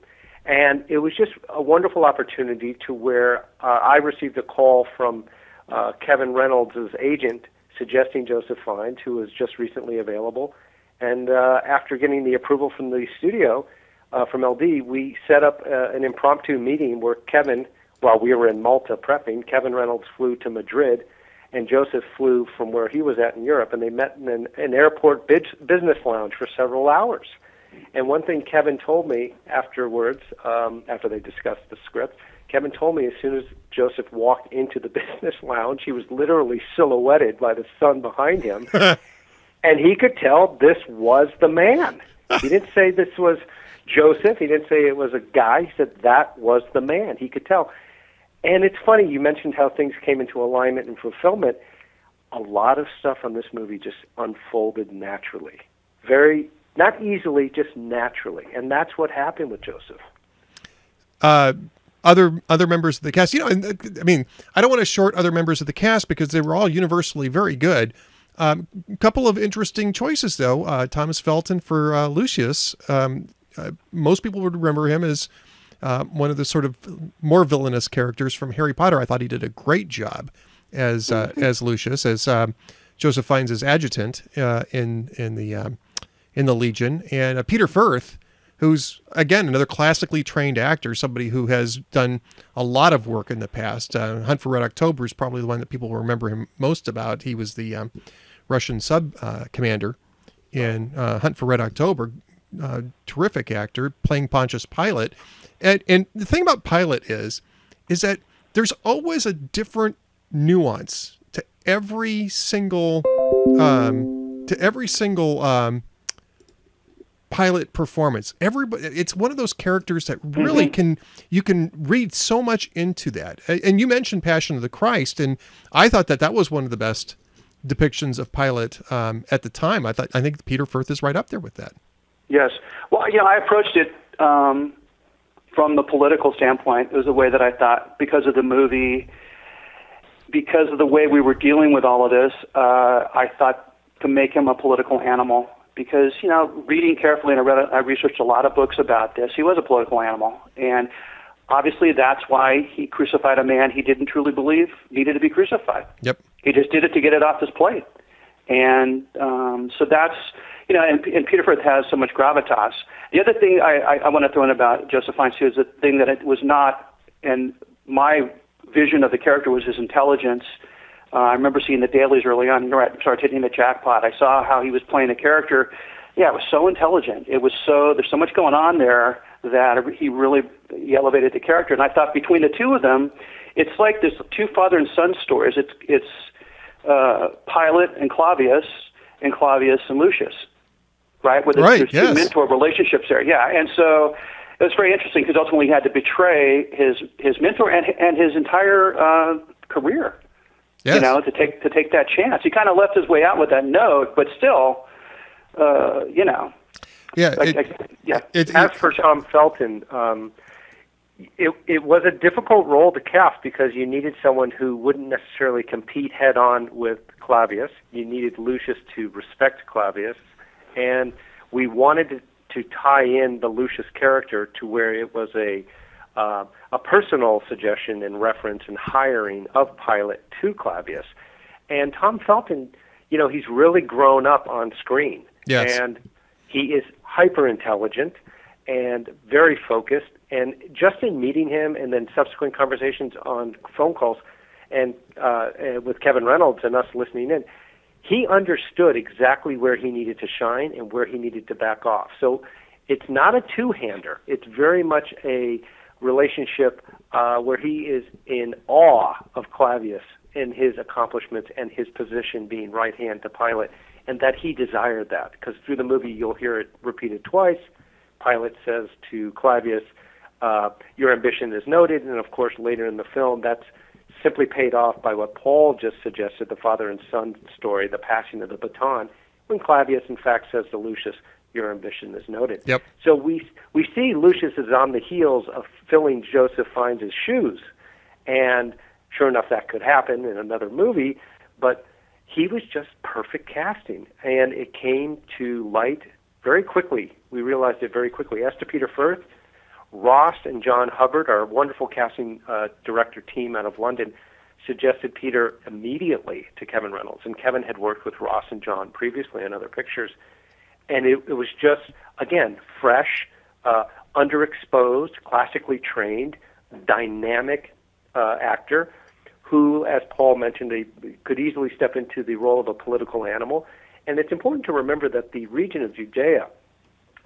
And it was just a wonderful opportunity to where uh, I received a call from uh, Kevin Reynolds' agent suggesting Joseph Fiennes, who was just recently available. And uh, after getting the approval from the studio, uh, from LD, we set up uh, an impromptu meeting where Kevin, while we were in Malta prepping, Kevin Reynolds flew to Madrid, and Joseph flew from where he was at in Europe, and they met in an, an airport biz- business lounge for several hours. And one thing Kevin told me afterwards, um, after they discussed the script, Kevin told me as soon as Joseph walked into the business lounge, he was literally silhouetted by the sun behind him, and he could tell this was the man. He didn't say this was Joseph. He didn't say it was a guy. He said that was the man. He could tell. And it's funny, you mentioned how things came into alignment and fulfillment. A lot of stuff on this movie just unfolded naturally. Very, not easily, just naturally. And that's what happened with Joseph. uh, other other members of the cast. You know, and, I mean, I don't want to short other members of the cast because they were all universally very good. A um, couple of interesting choices, though. Uh, Thomas Felton for uh, Lucius. Um, uh, most people would remember him as uh, one of the sort of more villainous characters from Harry Potter. I thought he did a great job as uh, as Lucius, as um, Joseph Fiennes' adjutant uh, in in the um, in the Legion, and uh, Peter Firth, who's again another classically trained actor, somebody who has done a lot of work in the past. Uh, Hunt for Red October is probably the one that people remember him most about. He was the um, Russian sub uh, commander in uh, Hunt for Red October. Uh, terrific actor playing Pontius Pilate, and and the thing about Pilate is, is that there's always a different nuance to every single, um, to every single um, Pilate performance. Everybody, it's one of those characters that really Mhm. can you can read so much into that. And you mentioned Passion of the Christ, and I thought that that was one of the best depictions of Pilate um, at the time. I thought I think Peter Firth is right up there with that. Yes. Well, you know, I approached it um, from the political standpoint. It was a way that I thought because of the movie, because of the way we were dealing with all of this, uh, I thought to make him a political animal. Because you know, reading carefully, and I read, I researched a lot of books about this. He was a political animal, and obviously that's why he crucified a man he didn't truly believe needed to be crucified. Yep. He just did it to get it off his plate. And um, so that's, you know, and, and Peter Firth has so much gravitas. The other thing I, I, I want to throw in about Joseph too is the thing that it was not, and my vision of the character was his intelligence. Uh, I remember seeing the dailies early on. Right, started hitting the jackpot. I saw how he was playing the character yeah, it was so intelligent. It was so there's so much going on there that he really he elevated the character. And I thought between the two of them, it's like there's two father and son stories. It's it's uh, Pilate and Clavius, and Clavius and Lucius, right? With right, there's yes. two mentor relationships there. Yeah, and so it was very interesting because ultimately he had to betray his his mentor and and his entire uh, career. Yes. You know, to take to take that chance. He kind of left his way out with that note, but still, uh, you know. Yeah, like, it- like- yeah. It, As for Tom Felton, um, it it was a difficult role to cast because you needed someone who wouldn't necessarily compete head on with Clavius. You needed Lucius to respect Clavius, and we wanted to, to tie in the Lucius character to where it was a uh, a personal suggestion and reference and hiring of Pilate to Clavius. And Tom Felton, you know, he's really grown up on screen. Yes. And he is hyper intelligent and very focused. And just in meeting him and then subsequent conversations on phone calls and uh, uh, with Kevin Reynolds and us listening in, he understood exactly where he needed to shine and where he needed to back off. So it's not a two-hander. It's very much a relationship uh, where he is in awe of Clavius and his accomplishments and his position being right hand to Pilate, and that he desired that. Because through the movie, you'll hear it repeated twice. Pilate says to Clavius, uh, "Your ambition is noted," and of course, later in the film, that's simply paid off by what Paul just suggested, the father and son story, the passing of the baton, when Clavius, in fact, says to Lucius, "Your ambition is noted." Yep. So we we see Lucius is on the heels of filling Joseph Fiennes's shoes, and sure enough, that could happen in another movie. But he was just perfect casting, and it came to light very quickly. We realized it very quickly. As to Peter Firth, Ros and John Hubbard, our wonderful casting uh, director team out of London, suggested Peter immediately to Kevin Reynolds, and Kevin had worked with Ros and John previously on other pictures, and it, it was just again fresh, uh, underexposed, classically trained, dynamic uh, actor who, as Paul mentioned, could easily step into the role of a political animal. And it's important to remember that the region of Judea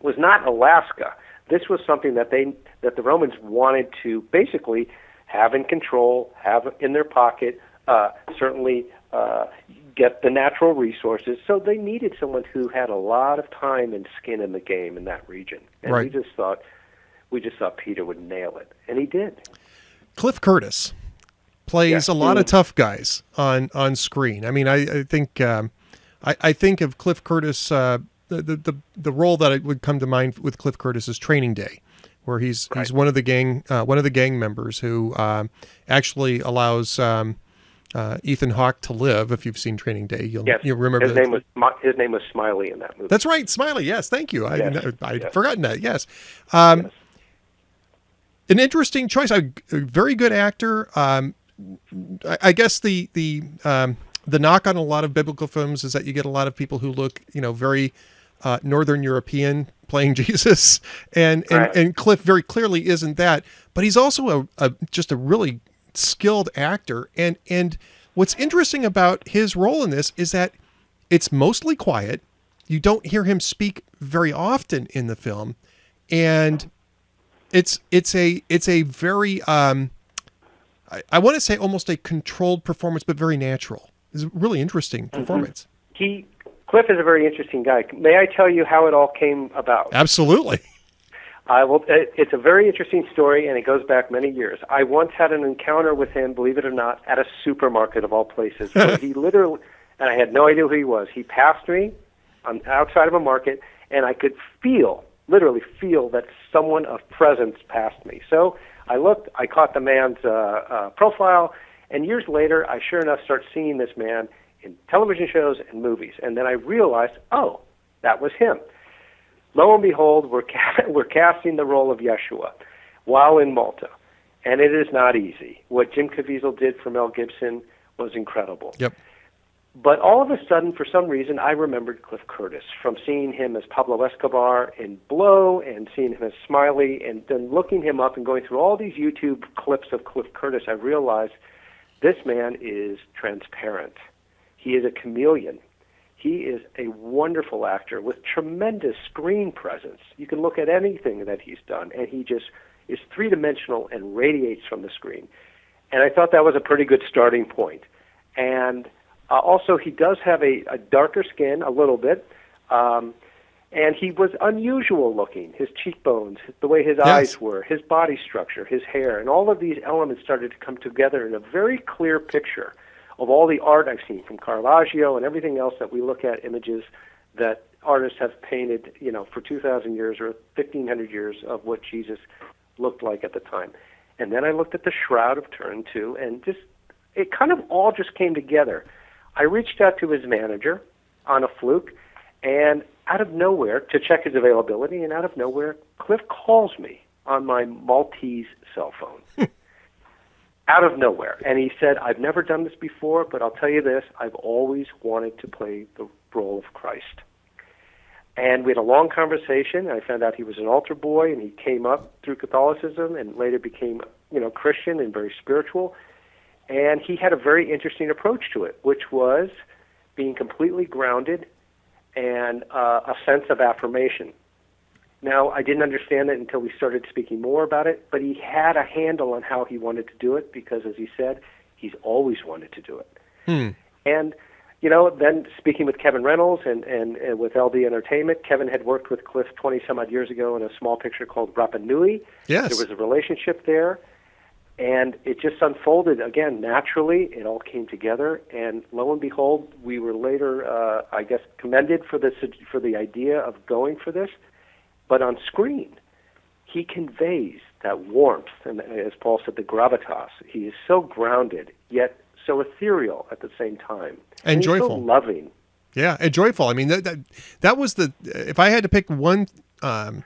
was not Alaska. This was something that they that the Romans wanted to basically have in control, have in their pocket, uh, certainly uh, get the natural resources. So they needed someone who had a lot of time and skin in the game in that region. And Right. we just thought we just thought Peter would nail it, and he did. Cliff Curtis plays Yeah. a lot of Mhm. tough guys on on screen. I mean, I, I think um, I, I think of Cliff Curtis. Uh, the, the the the role that would come to mind with Cliff Curtis is Training Day, where he's he's one of the gang uh, one of the gang members who um, actually allows. Um, uh, Ethan Hawke to live. If you've seen Training Day, you'll Yes, you'll remember his that- name was his name was Smiley in that movie. That's right, Smiley. Yes, thank you. I, Yes, I'd yes. forgotten that. Yes. Um, An interesting choice. A, a very good actor. Um, I, I guess the the um, the knock on a lot of biblical films is that you get a lot of people who look, you know, very uh, Northern European playing Jesus, and and, Right. and Cliff very clearly isn't that. But he's also a, a just a really skilled actor, and and what's interesting about his role in this is that it's mostly quiet. You don't hear him speak very often in the film, and it's it's a it's a very um, I, I want to say almost a controlled performance, but very natural. It's a really interesting performance. He Cliff is a very interesting guy. May I tell you how it all came about? Absolutely. I will. It's a very interesting story, and it goes back many years. I once had an encounter with him, believe it or not, at a supermarket of all places. Where he literally, and I had no idea who he was. He passed me on outside of a market, and I could feel, literally feel, that someone of presence passed me. So I looked. I caught the man's uh, uh, profile, and years later, I sure enough start seeing this man in television shows and movies, and then I realized, oh, that was him lo and behold, we're ca- we're casting the role of Yeshua while in Malta, and it is not easy. What Jim Caviezel did for Mel Gibson was incredible. Yep. But all of a sudden, for some reason, I remembered Cliff Curtis from seeing him as Pablo Escobar in Blow and seeing him as Smiley, and then looking him up and going through all these YouTube clips of Cliff Curtis. I realized this man is transparent. He is a chameleon. He is a wonderful actor with tremendous screen presence. You can look at anything that he's done, and he just is three dimensional and radiates from the screen. And I thought that was a pretty good starting point. And uh, also, he does have a, a darker skin, a little bit. Um, and he was unusual looking. His cheekbones, the way his Yes. eyes were, his body structure, his hair, and all of these elements started to come together in a very clear picture of all the art I've seen from Caravaggio and everything else that we look at images that artists have painted, you know, for 2,000 years or 1,500 years of what Jesus looked like at the time. And then I looked at the Shroud of Turin too, and just it kind of all just came together. I reached out to his manager on a fluke, and out of nowhere to check his availability, and out of nowhere, Cliff calls me on my Maltese cell phone. out of nowhere. And he said, I've never done this before, but I'll tell you this I've always wanted to play the role of Christ. And we had a long conversation. And I found out he was an altar boy, and he came up through Catholicism and later became, you know, Christian and very spiritual. And he had a very interesting approach to it, which was being completely grounded and uh, a sense of affirmation. Now, I didn't understand it until we started speaking more about it, but he had a handle on how he wanted to do it because, as he said, he's always wanted to do it. Hmm. And you know, then speaking with Kevin Reynolds and, and, and with LD Entertainment, Kevin had worked with Cliff 20 some odd years ago in a small picture called Rapa Nui. Yes. There was a relationship there, and it just unfolded again naturally. It all came together, and lo and behold, we were later, uh, I guess, commended for this for the idea of going for this. But on screen, he conveys that warmth, and as Paul said, the gravitas. He is so grounded, yet so ethereal at the same time, And he's so joyful. loving. Yeah, and joyful. I mean, that that, that was the if I had to pick one um,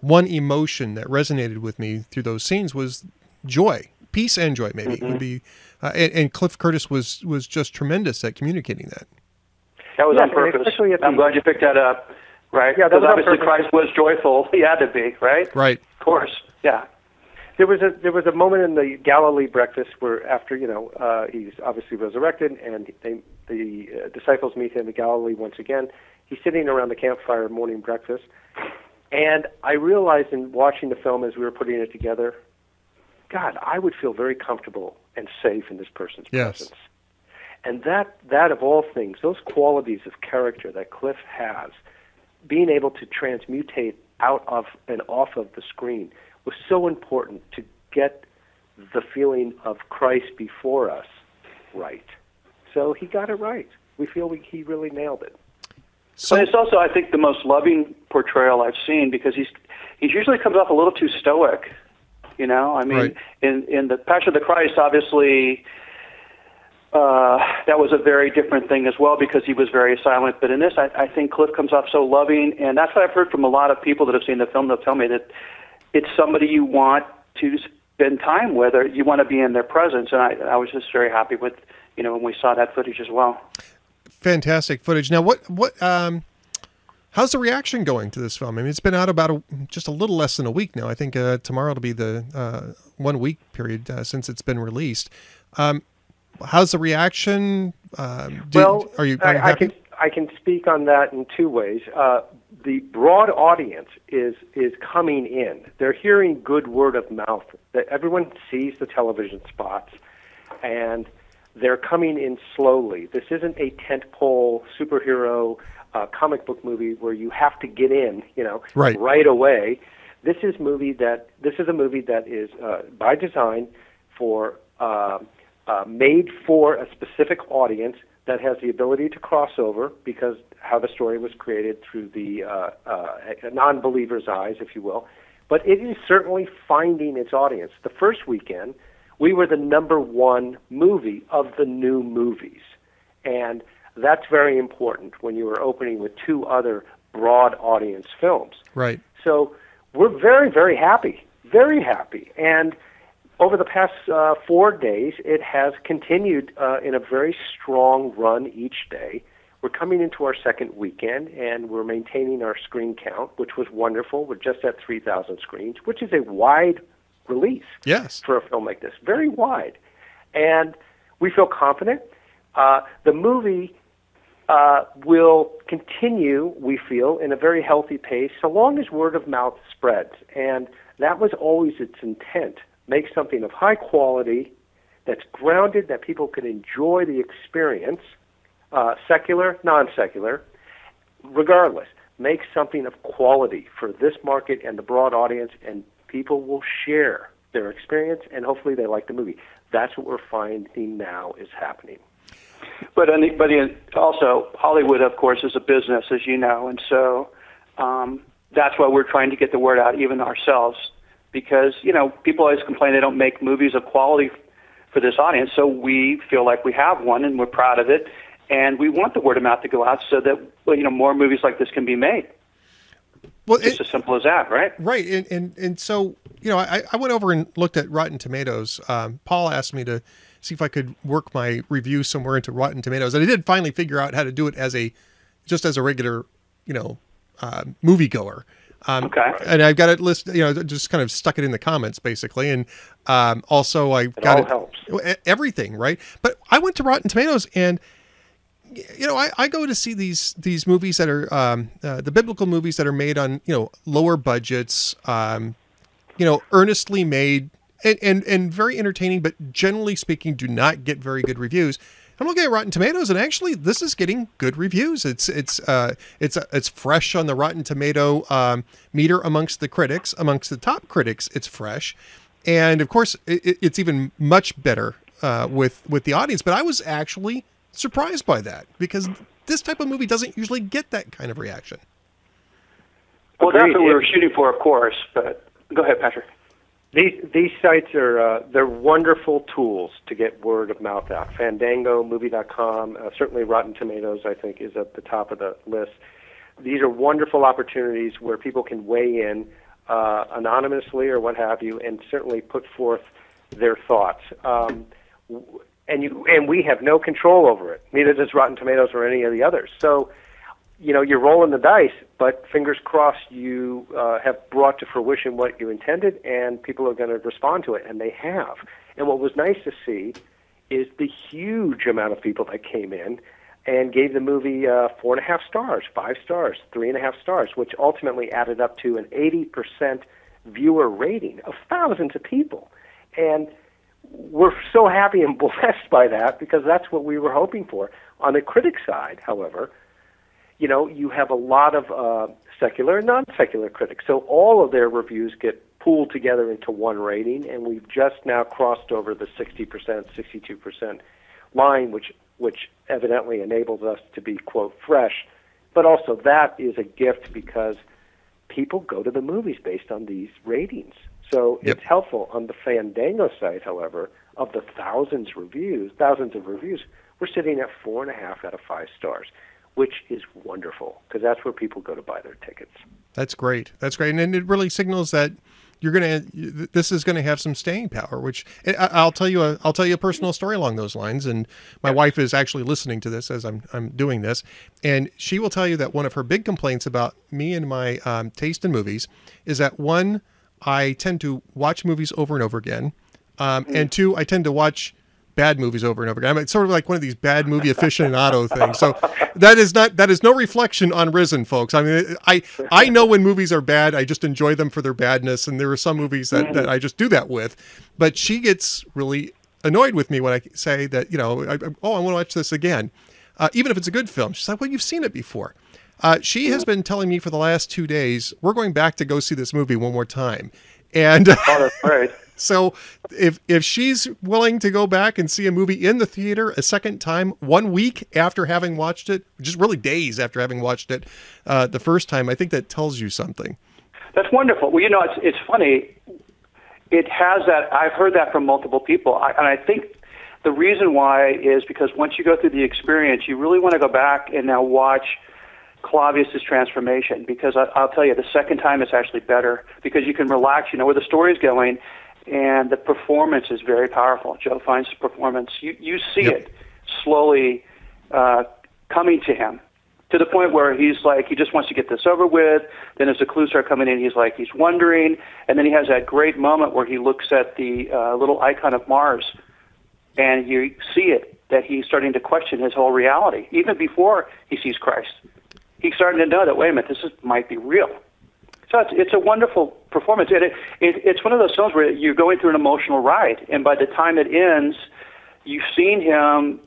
one emotion that resonated with me through those scenes was joy, peace, and joy. Maybe Mm-hmm. would be, uh, and, and Cliff Curtis was was just tremendous at communicating that. That was Yes, on purpose. I'm glad you picked that up. Right? Yeah, because obviously. Christ was joyful. He had to be, right? Right. Of course. Yeah. There was a there was a moment in the Galilee breakfast where after you know uh, he's obviously resurrected and they the uh, disciples meet him in the Galilee once again. He's sitting around the campfire morning breakfast, and I realized in watching the film as we were putting it together, God, I would feel very comfortable and safe in this person's Yes. presence. And that that of all things, those qualities of character that Cliff has, being able to transmutate out of and off of the screen was so important to get the feeling of Christ before us right. So he got it right. We feel we, he really nailed it. but it's also, I think, the most loving portrayal I've seen because he's he usually comes off a little too stoic. You know, I mean, Right. in in the Passion of the Christ, obviously, uh, that was a very different thing as well because he was very silent. But in this, I, I think Cliff comes off so loving, and that's what I've heard from a lot of people that have seen the film. They'll tell me that it's somebody you want to spend time with, or you want to be in their presence. And I, I was just very happy with, you know, when we saw that footage as well. Fantastic footage. Now, what what um, how's the reaction going to this film? I mean, it's been out about a, just a little less than a week now. I think uh, tomorrow will be the uh, one week period uh, since it's been released. Um, how's the reaction? Um, do- well, are you, are you I, I can I can speak on that in two ways. Uh, the broad audience is is coming in. They're hearing good word of mouth. That everyone sees the television spots, and they're coming in slowly. This isn't a tentpole superhero uh, comic book movie where you have to get in, you know, Right. right away. This is movie that this is a movie that is uh, by design for uh, uh, made for a specific audience that has the ability to cross over because how the story was created through the uh, uh, non-believer's eyes, if you will. But it is certainly finding its audience. The first weekend, we were the number one movie of the new movies, and that's very important when you are opening with two other broad audience films. Right. So we're very, very happy, very happy. And over the past uh, four days, it has continued uh, in a very strong run each day. We're coming into our second weekend, and we're maintaining our screen count, which was wonderful. We're just at 3,000 screens, which is a wide release Yes. for a film like this, very wide. And we feel confident. Uh, the movie uh, will continue, we feel, in a very healthy pace, so long as word of mouth spreads. And that was always its intent. Make something of high quality that's grounded, that people can enjoy the experience, uh, secular, non secular, regardless. Make something of quality for this market and the broad audience, and people will share their experience, and hopefully they like the movie. That's what we're finding now is happening. But but also Hollywood, of course, is a business, as you know, and so um, that's why we're trying to get the word out, even ourselves, because you know people always complain they don't make movies of quality for this audience. So we feel like we have one, and we're proud of it, and we want the word of mouth to go out so that well, you know more movies like this can be made. Well, it's as simple as that, right? Right, and and and so you know, I, I went over and looked at Rotten Tomatoes. Um, Paul asked me to see if I could work my review somewhere into Rotten Tomatoes, and I did finally figure out how to do it as a just as a regular, you know, uh, moviegoer. Um, okay. And I've got it list, you know, just kind of stuck it in the comments basically, and um, also I it got all it helps. everything right. But I went to Rotten Tomatoes and you know, I, I go to see these these movies that are um, uh, the biblical movies that are made on you know lower budgets, um, you know, earnestly made and, and and very entertaining, but generally speaking, do not get very good reviews. I'm looking at Rotten Tomatoes, and actually, this is getting good reviews. It's it's uh, it's it's fresh on the Rotten Tomato um, meter amongst the critics, amongst the top critics. It's fresh, and of course, it, it's even much better uh, with with the audience. But I was actually surprised by that because this type of movie doesn't usually get that kind of reaction. Well, Agreed. that's what we were shooting for, of course. But go ahead, Patrick. These these sites are uh, they're wonderful tools to get word of mouth out. Fandango, Movie.com, uh, certainly Rotten Tomatoes, I think, is at the top of the list. These are wonderful opportunities where people can weigh in uh, anonymously or what have you, and certainly put forth their thoughts. Um, and you and we have no control over it. Neither does Rotten Tomatoes or any of the others. So you know you're rolling the dice, but fingers crossed you uh, have brought to fruition what you intended, and people are going to respond to it, and they have. And what was nice to see is the huge amount of people that came in and gave the movie uh, four and a half stars, five stars, three and a half stars, which ultimately added up to an 80% viewer rating of thousands of people. And we're so happy and blessed by that because that's what we were hoping for. On the critic side, however, you know, you have a lot of uh, secular and non-secular critics. So all of their reviews get pooled together into one rating, and we've just now crossed over the 60%, 62% line, which which evidently enables us to be quote fresh. But also that is a gift because people go to the movies based on these ratings. So Yep. it's helpful on the Fandango site, however, of the thousands reviews, thousands of reviews, we're sitting at four and a half out of five stars, which is wonderful because that's where people go to buy their tickets. That's great. That's great, and it really signals that you're gonna. This is gonna have some staying power. Which I- I'll tell you. A, I'll tell you a personal story along those lines. And my wife is actually listening to this as I'm I'm doing this, and she will tell you that one of her big complaints about me and my um, taste in movies is that one, I tend to watch movies over and over again, um, and two, I tend to watch bad movies over and over again. I'm it's sort of like one of these bad movie aficionado things. So that is not that is no reflection on Risen, folks. I mean, I I know when movies are bad. I just enjoy them for their badness, and there are some movies that, that I just do that with. But she gets really annoyed with me when I say that you know, I, oh, I want to watch this again, uh, even if it's a good film. She's like, well, you've seen it before. Uh, she has been telling me for the last two days, we're going back to go see this movie one more time. And Oh, that's right. So if if she's willing to go back and see a movie in the theater a second time, one week after having watched it, just really days after having watched it uh, the first time, I think that tells you something. That's wonderful. Well, you know, it's it's funny. It has that. I've heard that from multiple people, I, and I think the reason why is because once you go through the experience, you really want to go back and now watch Clavius's transformation. Because I, I'll tell you, the second time it's actually better because you can relax. You know where the story's going, and the performance is very powerful. Joe Fiennes' performance, you you see Yep. it slowly uh, coming to him to the point where he's like he just wants to get this over with. Then as the clues start coming in, he's like he's wondering, and then he has that great moment where he looks at the uh, little icon of Mars, and you see it that he's starting to question his whole reality, even before he sees Christ. He's starting to know that wait a minute, this is, might be real. So it's, it's a wonderful performance, and it, it, it's one of those films where you're going through an emotional ride, and by the time it ends, you've seen him.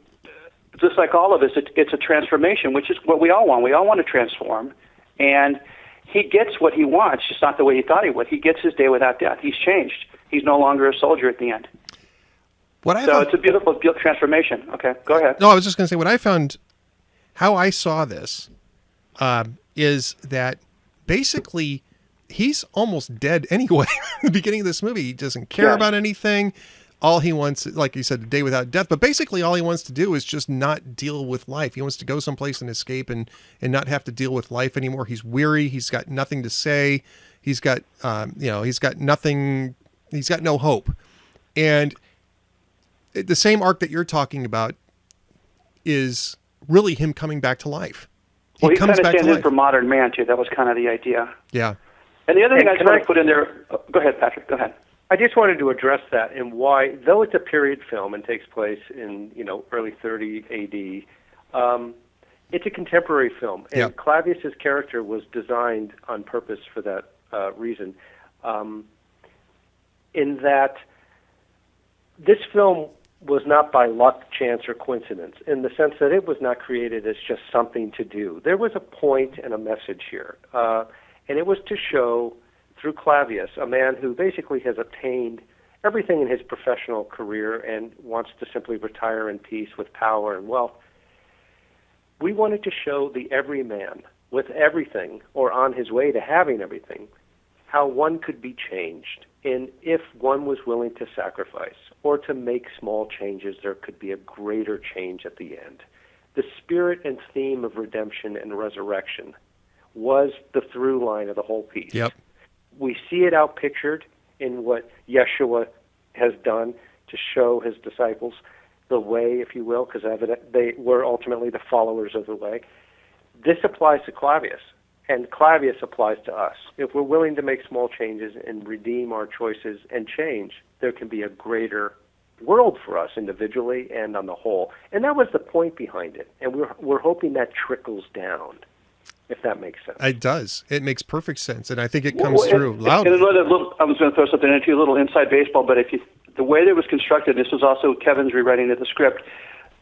Just like all of us, it, it's a transformation, which is what we all want. We all want to transform, and he gets what he wants, just not the way he thought he would. He gets his day without death. He's changed. He's no longer a soldier at the end. What I so found, it's a beautiful, beautiful transformation. Okay, go ahead. No, I was just going to say what I found, how I saw this, uh, is that basically he's almost dead anyway. the beginning of this movie, he doesn't care Yeah. about anything. All he wants, like you said, a day without death. But basically, all he wants to do is just not deal with life. He wants to go someplace and escape and and not have to deal with life anymore. He's weary. He's got nothing to say. He's got, um, you know, he's got nothing. He's got no hope. And the same arc that you're talking about is really him coming back to life. He well, he comes kind of back to stands in life. for modern man too. That was kind of the idea. Yeah. And the other thing And I just can want I- to put in there. oh, go ahead, Patrick. Go ahead. I just wanted to address that and why, though it's a period film and takes place in you know early 30 A.D., um, it's a contemporary film, and Yeah. Clavius's character was designed on purpose for that uh, reason. Um, in that, this film was not by luck, chance, or coincidence, in the sense that it was not created as just something to do. There was a point and a message here, uh, and it was to show through Clavius, a man who basically has obtained everything in his professional career and wants to simply retire in peace with power and wealth. We wanted to show the everyman with everything or on his way to having everything how one could be changed and if one was willing to sacrifice or to make small changes there could be a greater change at the end the spirit and theme of redemption and resurrection was the through line of the whole piece Yep. we see it outpictured in what Yeshua has done to show his disciples the way, if you will, because they were ultimately the followers of the way. This applies to Clavius, and Clavius applies to us. If we're willing to make small changes and redeem our choices and change, there can be a greater world for us individually and on the whole. And that was the point behind it. And we're we're hoping that trickles down, if that makes sense. It does. It makes perfect sense, and I think it comes Well, through loud. And another little, I was going to throw something into you, a little inside baseball, but if you, the way that it was constructed, this was also Kevin's rewriting of the script.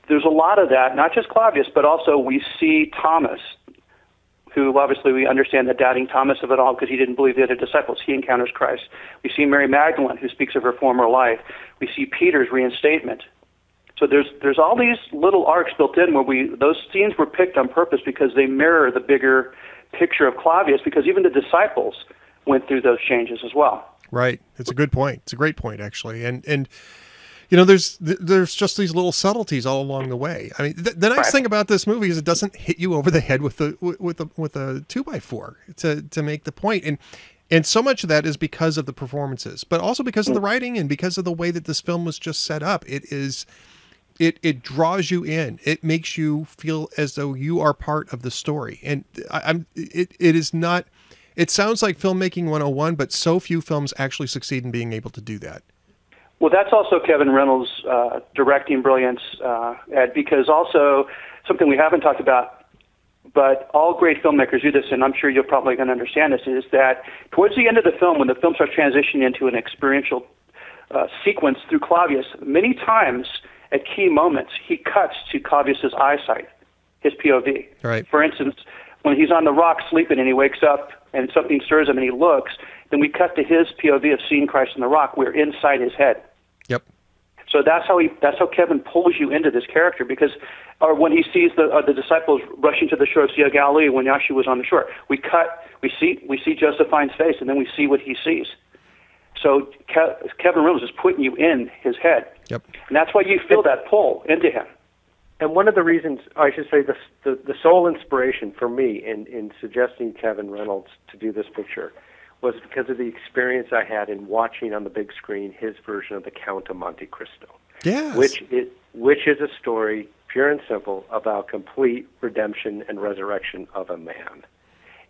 There's a lot of that, not just Clavius, but also we see Thomas, who obviously we understand the doubting Thomas of it all because he didn't believe the other disciples. He encounters Christ. We see Mary Magdalene, who speaks of her former life. We see Peter's reinstatement. So there's there's all these little arcs built in where we those scenes were picked on purpose because they mirror the bigger picture of Clavius because even the disciples went through those changes as well. Right. It's a good point. It's a great point, actually. And and you know, there's there's just these little subtleties all along the way. I mean, th- the nice Right. thing about this movie is it doesn't hit you over the head with the with a with a two by four to to make the point. And and so much of that is because of the performances, but also because of the mm. writing and because of the way that this film was just set up. It is it it draws you in. It makes you feel as though you are part of the story. And I, I'm it it is not. It sounds like filmmaking 101, but so few films actually succeed in being able to do that. Well, that's also Kevin Reynolds' uh, directing brilliance, uh, Ed, because also something we haven't talked about, but all great filmmakers do this, and I'm sure you're probably going to understand this, is that towards the end of the film, when the film starts transitioning into an experiential uh, sequence through Clavius, many times at key moments, he cuts to Clavius's eyesight, his POV. Right. For instance, when he's on the rock sleeping and he wakes up and something stirs him and he looks, then we cut to his POV of seeing Christ on the rock. We're inside his head. Yep. So that's how he that's how Kevin pulls you into this character because or when he sees the uh, the disciples rushing to the shore of Sea of Galilee when Yahshua was on the shore, we cut we see we see Joseph Fiennes's face and then we see what he sees. So Ke- Kevin Reynolds is putting you in his head. Yep. And that's why you feel that pull into him. And one of the reasons, I should say, the, the, the sole inspiration for me in, in suggesting Kevin Reynolds to do this picture was because of the experience I had in watching on the big screen his version of The Count of Monte Cristo, Yes. which is, which is a story, pure and simple, about complete redemption and resurrection of a man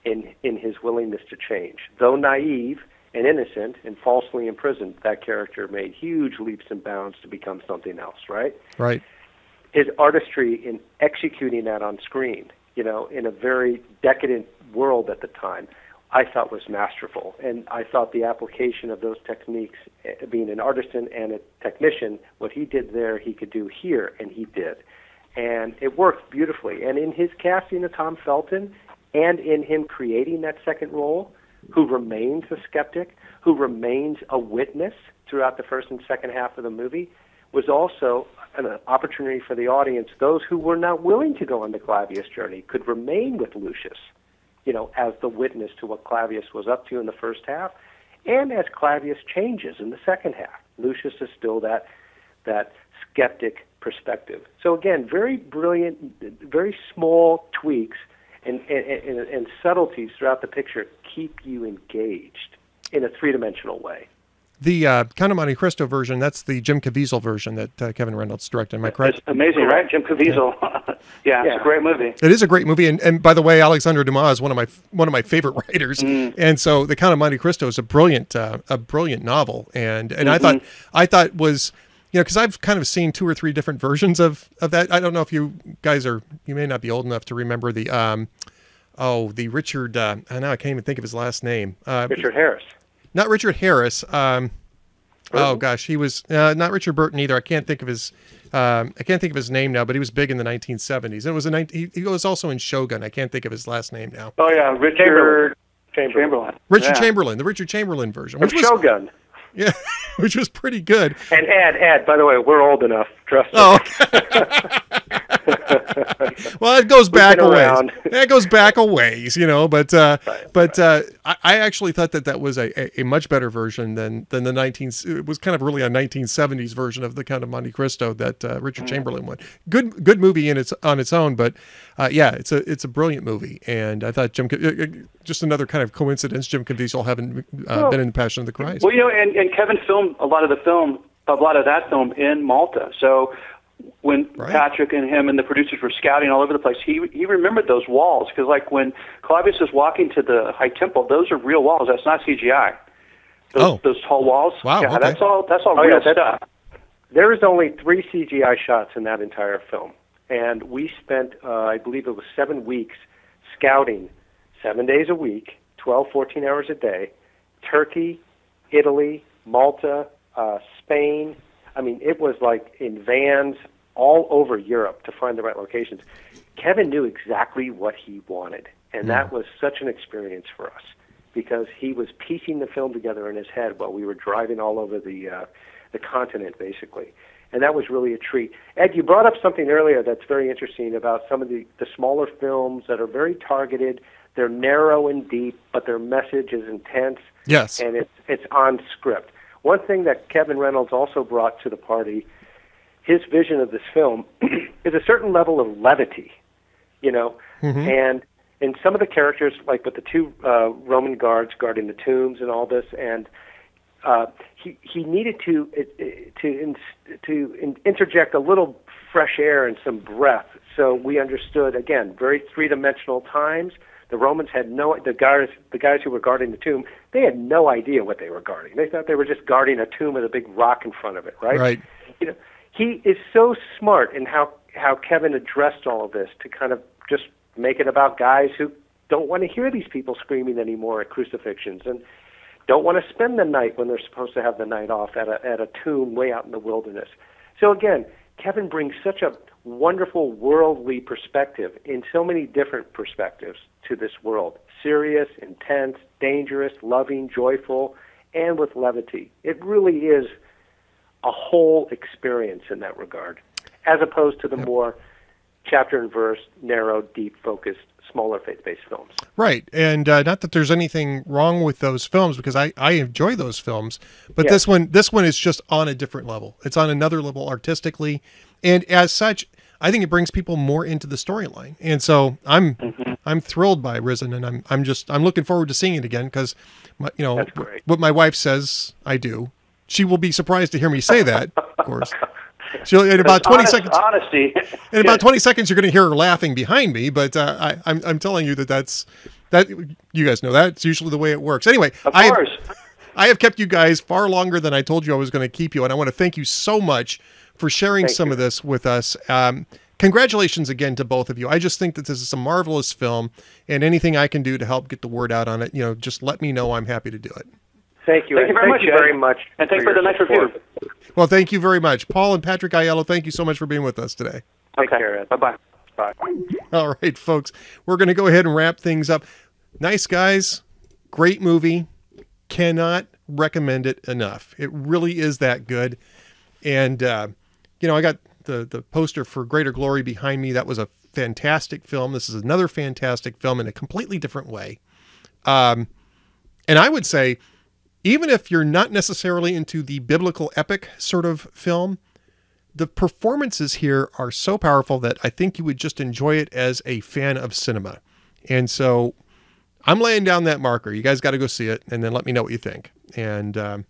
in, in his willingness to change. Though naive and innocent and falsely imprisoned, that character made huge leaps and bounds to become something else, right? Right. his artistry in executing that on screen, you know, in a very decadent world at the time, I thought was masterful. And I thought the application of those techniques, eh, being an artisan and a technician, what he did there, he could do here, and he did. And it worked beautifully. And in his casting of Tom Felton, and in him creating that second role, who remains a skeptic, who remains a witness throughout the first and second half of the movie, was also an opportunity for the audience. Those who were not willing to go on the Clavius journey could remain with Lucius, you know, as the witness to what Clavius was up to in the first half, and as Clavius changes in the second half. Lucius is still that that skeptic perspective. So again, very brilliant, very small tweaks and, and, and, subtleties throughout the picture keep you engaged in a three-dimensional way. The uh, Count of Monte Cristo version, that's the Jim Caviezel version that uh, Kevin Reynolds directed. Am I correct? It's amazing, right? Jim Caviezel. Yeah. yeah, yeah, it's a great movie. It is a great movie, and, and by the way, Alexandre Dumas is one of my one of my favorite writers, mm. and so the Count of Monte Cristo is a brilliant uh, a brilliant novel, and and mm-hmm. I thought I thought was you know, because I've kind of seen two or three different versions of of that. I don't know if you guys are, you may not be old enough to remember the, um, oh, the Richard. Uh, I know I can't even think of his last name. Uh, Richard Harris. Not Richard Harris. Um, oh gosh, he was uh, not Richard Burton either. I can't think of his. Um, I can't think of his name now, but he was big in the 1970s. And it was a he, he was also in Shogun. I can't think of his last name now. Oh yeah, Richard Chamberlain. Chamberlain. Richard yeah. Chamberlain, the Richard Chamberlain version, which was Shogun. Yeah, which was pretty good. And Ed, Ed, by the way, we're old enough. Trust me. Oh. well, it goes back a ways. It goes back a ways, you know. But uh, right, but right. Uh, I, I, actually thought that that was a, a, much better version than than the 19. It was kind of really a 1970s version of the Count of Monte Cristo that uh, Richard mm. Chamberlain went. Good good movie in its on its own, but uh, yeah, it's a it's a brilliant movie, and I thought Jim uh, uh, just another kind of coincidence. Jim Caviezel having well, been in the Passion of the Christ. Well, you know, and, and Kevin filmed a lot of the film a lot of that film in Malta, so when right. Patrick and him and the producers were scouting all over the place, he he remembered those walls because like when Clavius is walking to the High Temple, those are real walls. That's not CGI. Those, oh, those tall walls. Wow, yeah, okay. that's all. That's all oh, real yeah, stuff. There is only three CGI shots in that entire film, and we spent, uh, I believe it was seven weeks, scouting, seven days a week, 12, 14 hours a day, Turkey, Italy, Malta, uh, Spain, I mean, it was like in vans all over Europe to find the right locations. Kevin knew exactly what he wanted, and mm. that was such an experience for us because he was piecing the film together in his head while we were driving all over the uh, the continent, basically. And that was really a treat. Ed, you brought up something earlier that's very interesting about some of the, the smaller films that are very targeted. They're narrow and deep, but their message is intense. Yes. And it's it's on script. One thing that Kevin Reynolds also brought to the party, his vision of this film, is a certain level of levity, you know, mm-hmm. and in some of the characters, like with the two uh, Roman guards guarding the tombs and all this, and uh, he he needed to to to interject a little fresh air and some breath, so we understood again very three dimensional times the Romans had no the guys the guys who were guarding the tomb, they had no idea what they were guarding. They thought they were just guarding a tomb with a big rock in front of it, right? Right. You know, he is so smart in how how Kevin addressed all of this to kind of just make it about guys who don't want to hear these people screaming anymore at crucifixions and don't want to spend the night when they're supposed to have the night off at a at a tomb way out in the wilderness. So again, Kevin brings such a wonderful worldly perspective in so many different perspectives to this world serious, intense, dangerous, loving, joyful, and with levity. It really is a whole experience in that regard, as opposed to the yep. more chapter and verse, narrow, deep, focused, smaller faith based films. Right. And uh, not that there's anything wrong with those films because I, I enjoy those films, but yes. this one this one is just on a different level. It's on another level artistically. And as such, I think it brings people more into the storyline. And so I'm mm-hmm. I'm thrilled by Risen, and I'm I'm just I'm looking forward to seeing it again because, you know, what my wife says I do. She will be surprised to hear me say that, of course. She'll in about twenty honest, seconds. Honesty. In about twenty seconds, you're going to hear her laughing behind me. But uh, I, I'm I'm telling you that that's that you guys know that it's usually the way it works. Anyway, of I course. Have, I have kept you guys far longer than I told you I was going to keep you, and I want to thank you so much for sharing Thank some you. of this with us. Um, congratulations again to both of you. I just think that this is a marvelous film, and anything I can do to help get the word out on it, you know, just let me know. I'm happy to do it. Thank you. Thank you very Thank much, you very much. And thanks for for the your nice review. Well, thank you very much, Paul and Patrick Aiello. Thank you so much for being with us today. Take care, Ed. Bye-bye. Bye. All right, folks, we're going to go ahead and wrap things up. Nice guys, great movie. Cannot recommend it enough. It really is that good. And uh, you know, I got the the poster for Greater Glory behind me. That was a fantastic film. This is another fantastic film in a completely different way. Um, and I would say, even if you're not necessarily into the biblical epic sort of film, the performances here are so powerful that I think you would just enjoy it as a fan of cinema. And so I'm laying down that marker. You guys got to go see it and then let me know what you think. And um,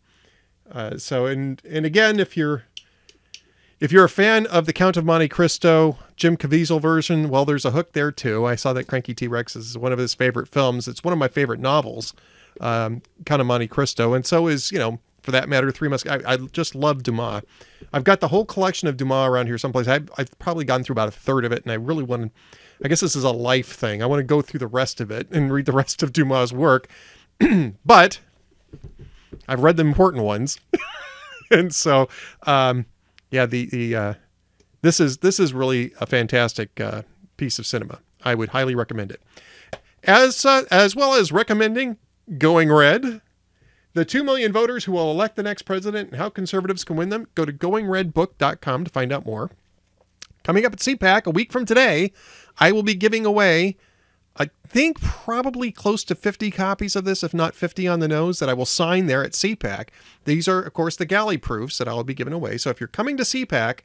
uh, so, and and again, if you're if you're a fan of the Count of Monte Cristo Jim Caviezel version, well, there's a hook there too. I saw that Cranky T Rex is one of his favorite films. It's one of my favorite novels, um, Count of Monte Cristo, and so is you know for that matter, Three Mus. I, I just love Dumas. I've got the whole collection of Dumas around here someplace. I've, I've probably gone through about a third of it, and I really want to. I guess this is a life thing. I want to go through the rest of it and read the rest of Dumas' work, but I've read the important ones, and so um, yeah, the the uh, this is this is really a fantastic uh, piece of cinema. I would highly recommend it, as uh, as well as recommending Going Red. The 2 million voters who will elect the next president and how conservatives can win them. Go to goingredbook.com to find out more. Coming up at CPAC a week from today, I will be giving away, I think, probably close to 50 copies of this, if not 50 on the nose, that I will sign there at CPAC. These are, of course, the galley proofs that I will be giving away. So if you're coming to CPAC,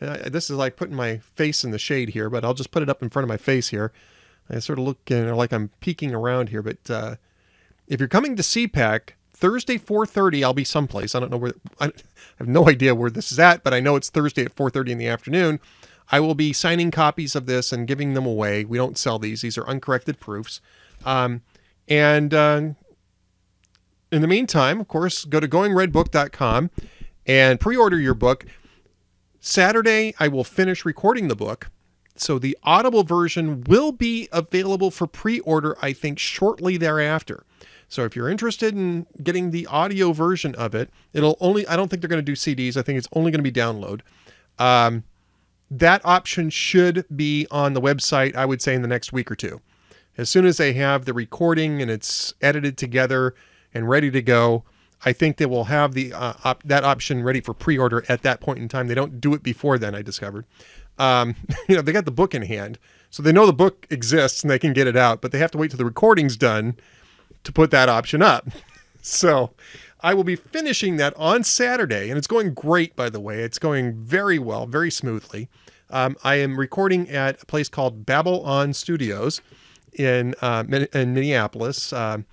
uh, this is like putting my face in the shade here, but I'll just put it up in front of my face here. I sort of look you know, like I'm peeking around here, but uh, if you're coming to CPAC, Thursday 4:30 I'll be someplace. I don't know where I have no idea where this is at, but I know it's Thursday at 4:30 in the afternoon. I will be signing copies of this and giving them away. We don't sell these; these are uncorrected proofs. Um, and uh, in the meantime, of course, go to goingredbook.com and pre-order your book. Saturday, I will finish recording the book. So the Audible version will be available for pre-order, I think, shortly thereafter. So if you're interested in getting the audio version of it, it'll only, I don't think they're going to do CDs. I think it's only going to be download. Um, that option should be on the website, I would say, in the next week or two. As soon as they have the recording and it's edited together and ready to go, I think they will have the uh, op- that option ready for pre-order at that point in time. They don't do it before then. I discovered, um, you know, they got the book in hand, so they know the book exists and they can get it out, but they have to wait till the recording's done to put that option up. So I will be finishing that on Saturday, and it's going great, by the way. It's going very well, very smoothly. Um, I am recording at a place called Babel On Studios in uh, in Minneapolis. Um,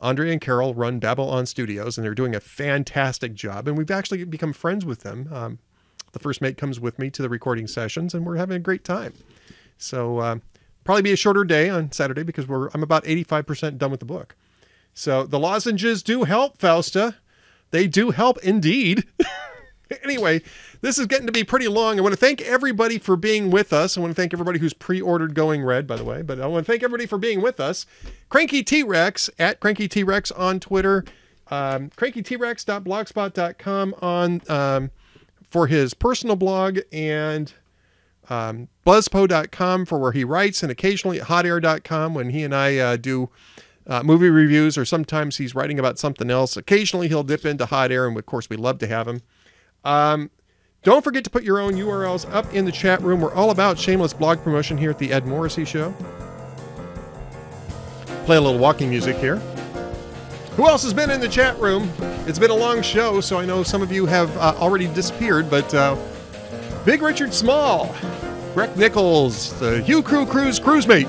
Andre and Carol run Babel On Studios, and they're doing a fantastic job. And we've actually become friends with them. Um, the first mate comes with me to the recording sessions, and we're having a great time. So uh, probably be a shorter day on Saturday because we're I'm about 85% done with the book. So the lozenges do help, Fausta. They do help indeed. anyway, this is getting to be pretty long. I want to thank everybody for being with us. I want to thank everybody who's pre-ordered Going Red, by the way. But I want to thank everybody for being with us. Cranky T-Rex at Cranky T-Rex on Twitter. Um, crankytrex.blogspot.com on um, for his personal blog and um, buzzpo.com for where he writes and occasionally hotair.com when he and I uh, do uh, movie reviews or sometimes he's writing about something else. Occasionally he'll dip into hot air and of course we love to have him. Um, don't forget to put your own URLs up in the chat room. We're all about shameless blog promotion here at the Ed Morrissey Show. Play a little walking music here. Who else has been in the chat room? It's been a long show, so I know some of you have uh, already disappeared, but uh, Big Richard Small, Greg Nichols, the Hugh Crew Cruise cruise mate,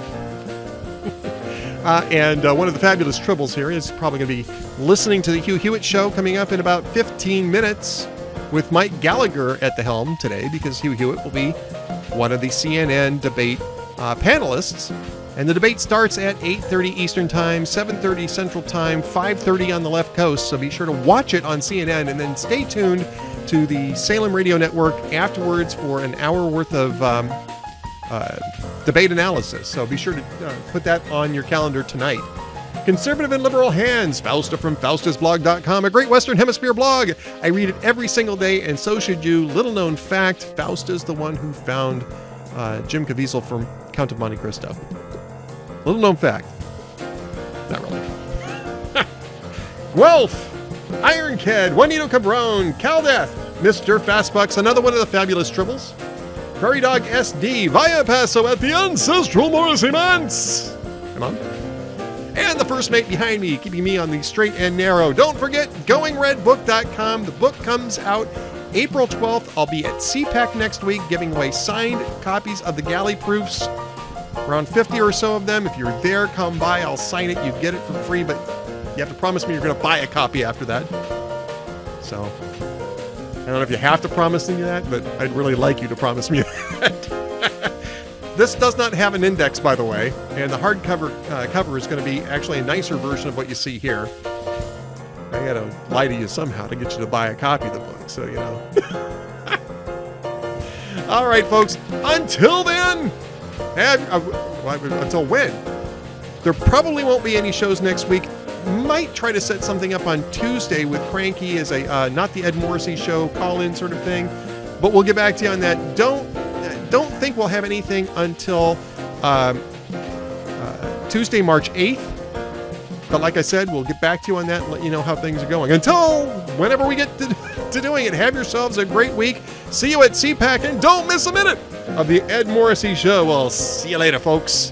uh, and uh, one of the fabulous tribbles here is probably going to be listening to the Hugh Hewitt show coming up in about 15 minutes with Mike Gallagher at the helm today because Hugh Hewitt will be one of the CNN debate uh, panelists. And the debate starts at 8:30 Eastern Time, 7:30 Central Time, 5:30 on the left coast. So be sure to watch it on CNN and then stay tuned to the Salem Radio Network afterwards for an hour worth of um, uh, debate analysis. So be sure to uh, put that on your calendar tonight. Conservative and Liberal Hands, Fausta from FaustasBlog.com, a great Western Hemisphere blog. I read it every single day, and so should you. Little known fact Fausta's the one who found uh, Jim Caviezel from Count of Monte Cristo. Little known fact. Not really. Guelph, Iron Kid, Juanito Cabron, Caldeth, Mr. Fastbucks, another one of the fabulous tribbles. Prairie Dog SD, via Paso at the Ancestral Morrissey Manse. Come on. And the first mate behind me, keeping me on the straight and narrow. Don't forget, goingredbook.com. The book comes out April 12th. I'll be at CPAC next week giving away signed copies of the galley proofs. Around 50 or so of them. If you're there, come by. I'll sign it. You get it for free, but you have to promise me you're going to buy a copy after that. So, I don't know if you have to promise me that, but I'd really like you to promise me that. This does not have an index, by the way, and the hardcover uh, cover is going to be actually a nicer version of what you see here. I got to lie to you somehow to get you to buy a copy of the book, so you know. All right, folks. Until then, have, uh, until when? There probably won't be any shows next week. Might try to set something up on Tuesday with Cranky as a uh, not the Ed Morrissey show call-in sort of thing, but we'll get back to you on that. Don't don't think we'll have anything until um, uh, Tuesday, March 8th. But like I said, we'll get back to you on that and let you know how things are going. Until whenever we get to, to doing it, have yourselves a great week. See you at CPAC and don't miss a minute of the Ed Morrissey Show. We'll see you later, folks.